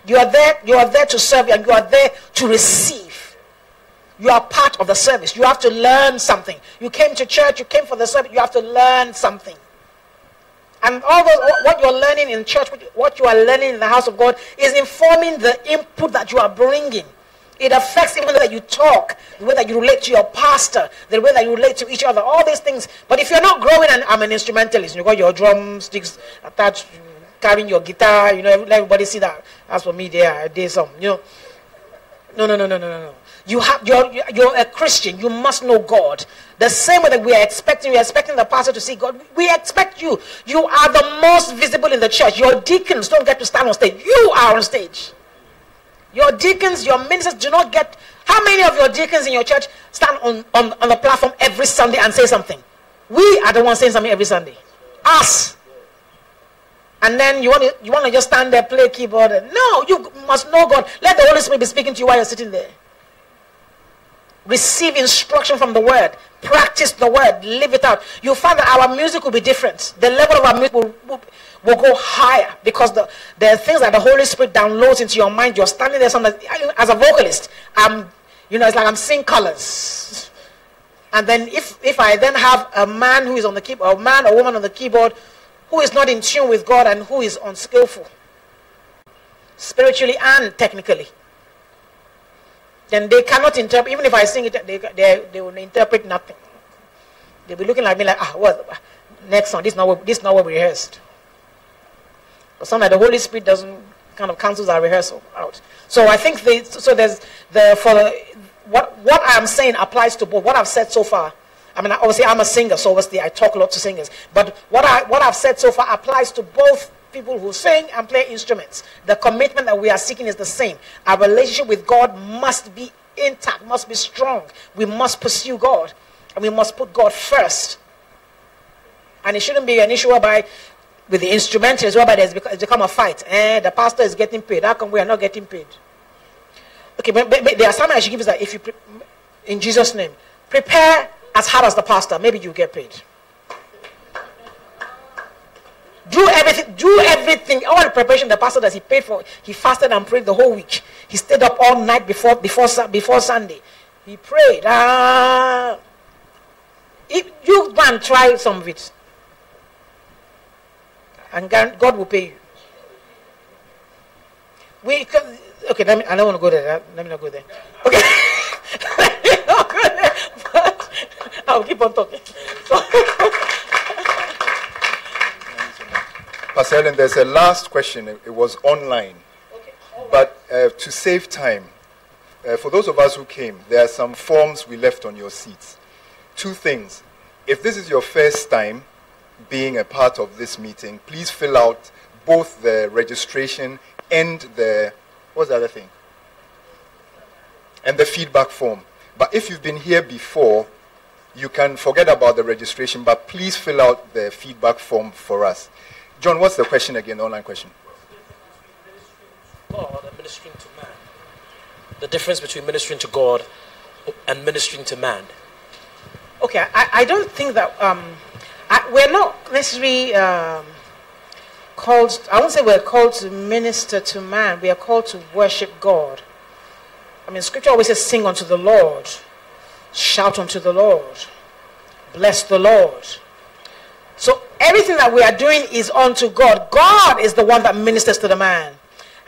You are there, you are there to serve and you are there to receive. You are part of the service. You have to learn something. You came to church, you came for the service, you have to learn something. And all those, what you're learning in church, what you are learning in the house of God, is informing the input that you are bringing. It affects even that you talk, the way that you relate to your pastor, the way that you relate to each other, all these things. But if you're not growing, and I'm an instrumentalist, you got your drumsticks attached, carrying your guitar, you know, everybody see that. As for me, there, I did some, you know. No, no, no, no, no, no. You have, you're, you're a Christian. You must know God. The same way that we are expecting, we are expecting the pastor to see God. We expect you. You are the most visible in the church. Your deacons don't get to stand on stage. You are on stage. Your deacons, your ministers do not get. How many of your deacons in your church stand on, on, on the platform every Sunday and say something? We are the ones saying something every Sunday. Us. And then you want to you want to just stand there, play keyboard. No, you must know God. Let the Holy Spirit be speaking to you while you're sitting there. Receive instruction from the word. Practice the word. Live it out. You'll find that our music will be different. The level of our music will, will, will go higher because the, are things that the Holy Spirit downloads into your mind. You're standing there sometimes as a vocalist. I'm, you know, it's like I'm seeing colors. And then if, if I then have a man who is on the keyboard, a man or woman on the keyboard who is not in tune with God and who is unskillful, spiritually and technically, then they cannot interpret, even if I sing it, they, they, they will interpret nothing. They'll be looking at me like, ah, what? Next song, this is not what, this is not what we rehearsed. But sometimes the Holy Spirit doesn't kind of cancels our rehearsal out. So I think they, so there's the for the, what what I'm saying applies to both. What I've said so far. I mean, obviously I'm a singer, so obviously I talk a lot to singers. But what I what I've said so far applies to both people who sing and play instruments. The commitment that we are seeking is the same. Our relationship with God must be intact, must be strong. We must pursue God, and we must put God first. And it shouldn't be an issue whereby with the instrumentalists whereby there's become a fight. Eh, the pastor is getting paid. How come we are not getting paid? Okay, but, but, but the assignment I should give is that if you, in Jesus' name, prepare as hard as the pastor, maybe you get paid. Do everything, do everything, all the preparation the pastor does, he paid for, he fasted and prayed the whole week. He stayed up all night before before before Sunday. He prayed. Ah, if you go and try some of it and God will pay you. We okay. Let me. I don't want to go there. Let me not go there. Okay. [LAUGHS] not go there. But [LAUGHS] I'll keep on talking. [LAUGHS] Pastor Helen, there's a last question. It was online, okay. but uh, to save time, uh, for those of us who came, there are some forms we left on your seats. Two things. If this is your first time, being a part of this meeting, please fill out both the registration and the what's the other thing? And the feedback form. But if you've been here before, you can forget about the registration, but please fill out the feedback form for us. John, what's the question again, the online question? God and ministering to man. The difference between ministering to God and ministering to man. Okay, I, I don't think that um, I, we're not necessarily um, called, I won't say we're called to minister to man, we are called to worship God. I mean, scripture always says, sing unto the Lord, shout unto the Lord, bless the Lord. So everything that we are doing is unto God. God is the one that ministers to the man.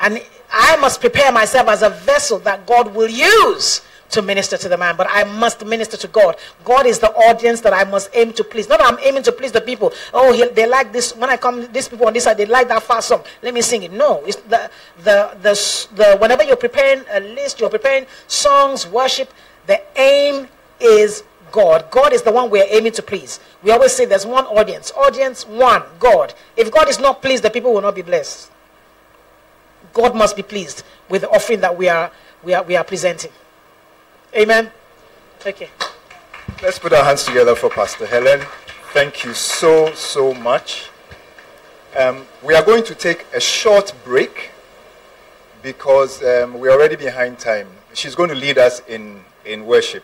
And I must prepare myself as a vessel that God will use to minister to the man, but I must minister to God. God is the audience that I must aim to please. Not that I'm aiming to please the people. Oh, he, they like this. When I come, these people on this side, they like that fast song. Let me sing it. No, it's the, the, the, the, whenever you're preparing a list, you're preparing songs, worship, the aim is God. God is the one we're aiming to please. We always say there's one audience. Audience one, God. If God is not pleased, the people will not be blessed. God must be pleased with the offering that we are, we are, we are presenting. Amen. Okay. Let's put our hands together for Pastor Helen. Thank you so, so much. Um, we are going to take a short break because um, we're already behind time. She's going to lead us in, in worship.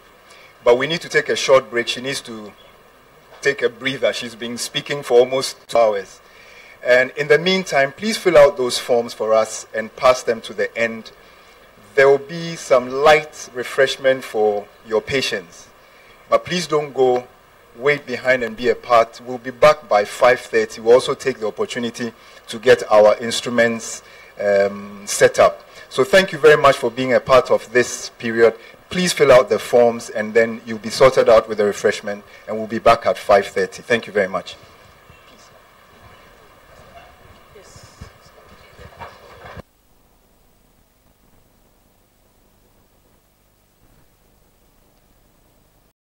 But we need to take a short break. She needs to take a breather. She's been speaking for almost two hours. And in the meantime, please fill out those forms for us and pass them to the end there will be some light refreshment for your patience. But please don't go wait behind and be a part. We'll be back by 5.30. We'll also take the opportunity to get our instruments um, set up. So thank you very much for being a part of this period. Please fill out the forms and then you'll be sorted out with the refreshment and we'll be back at 5.30. Thank you very much.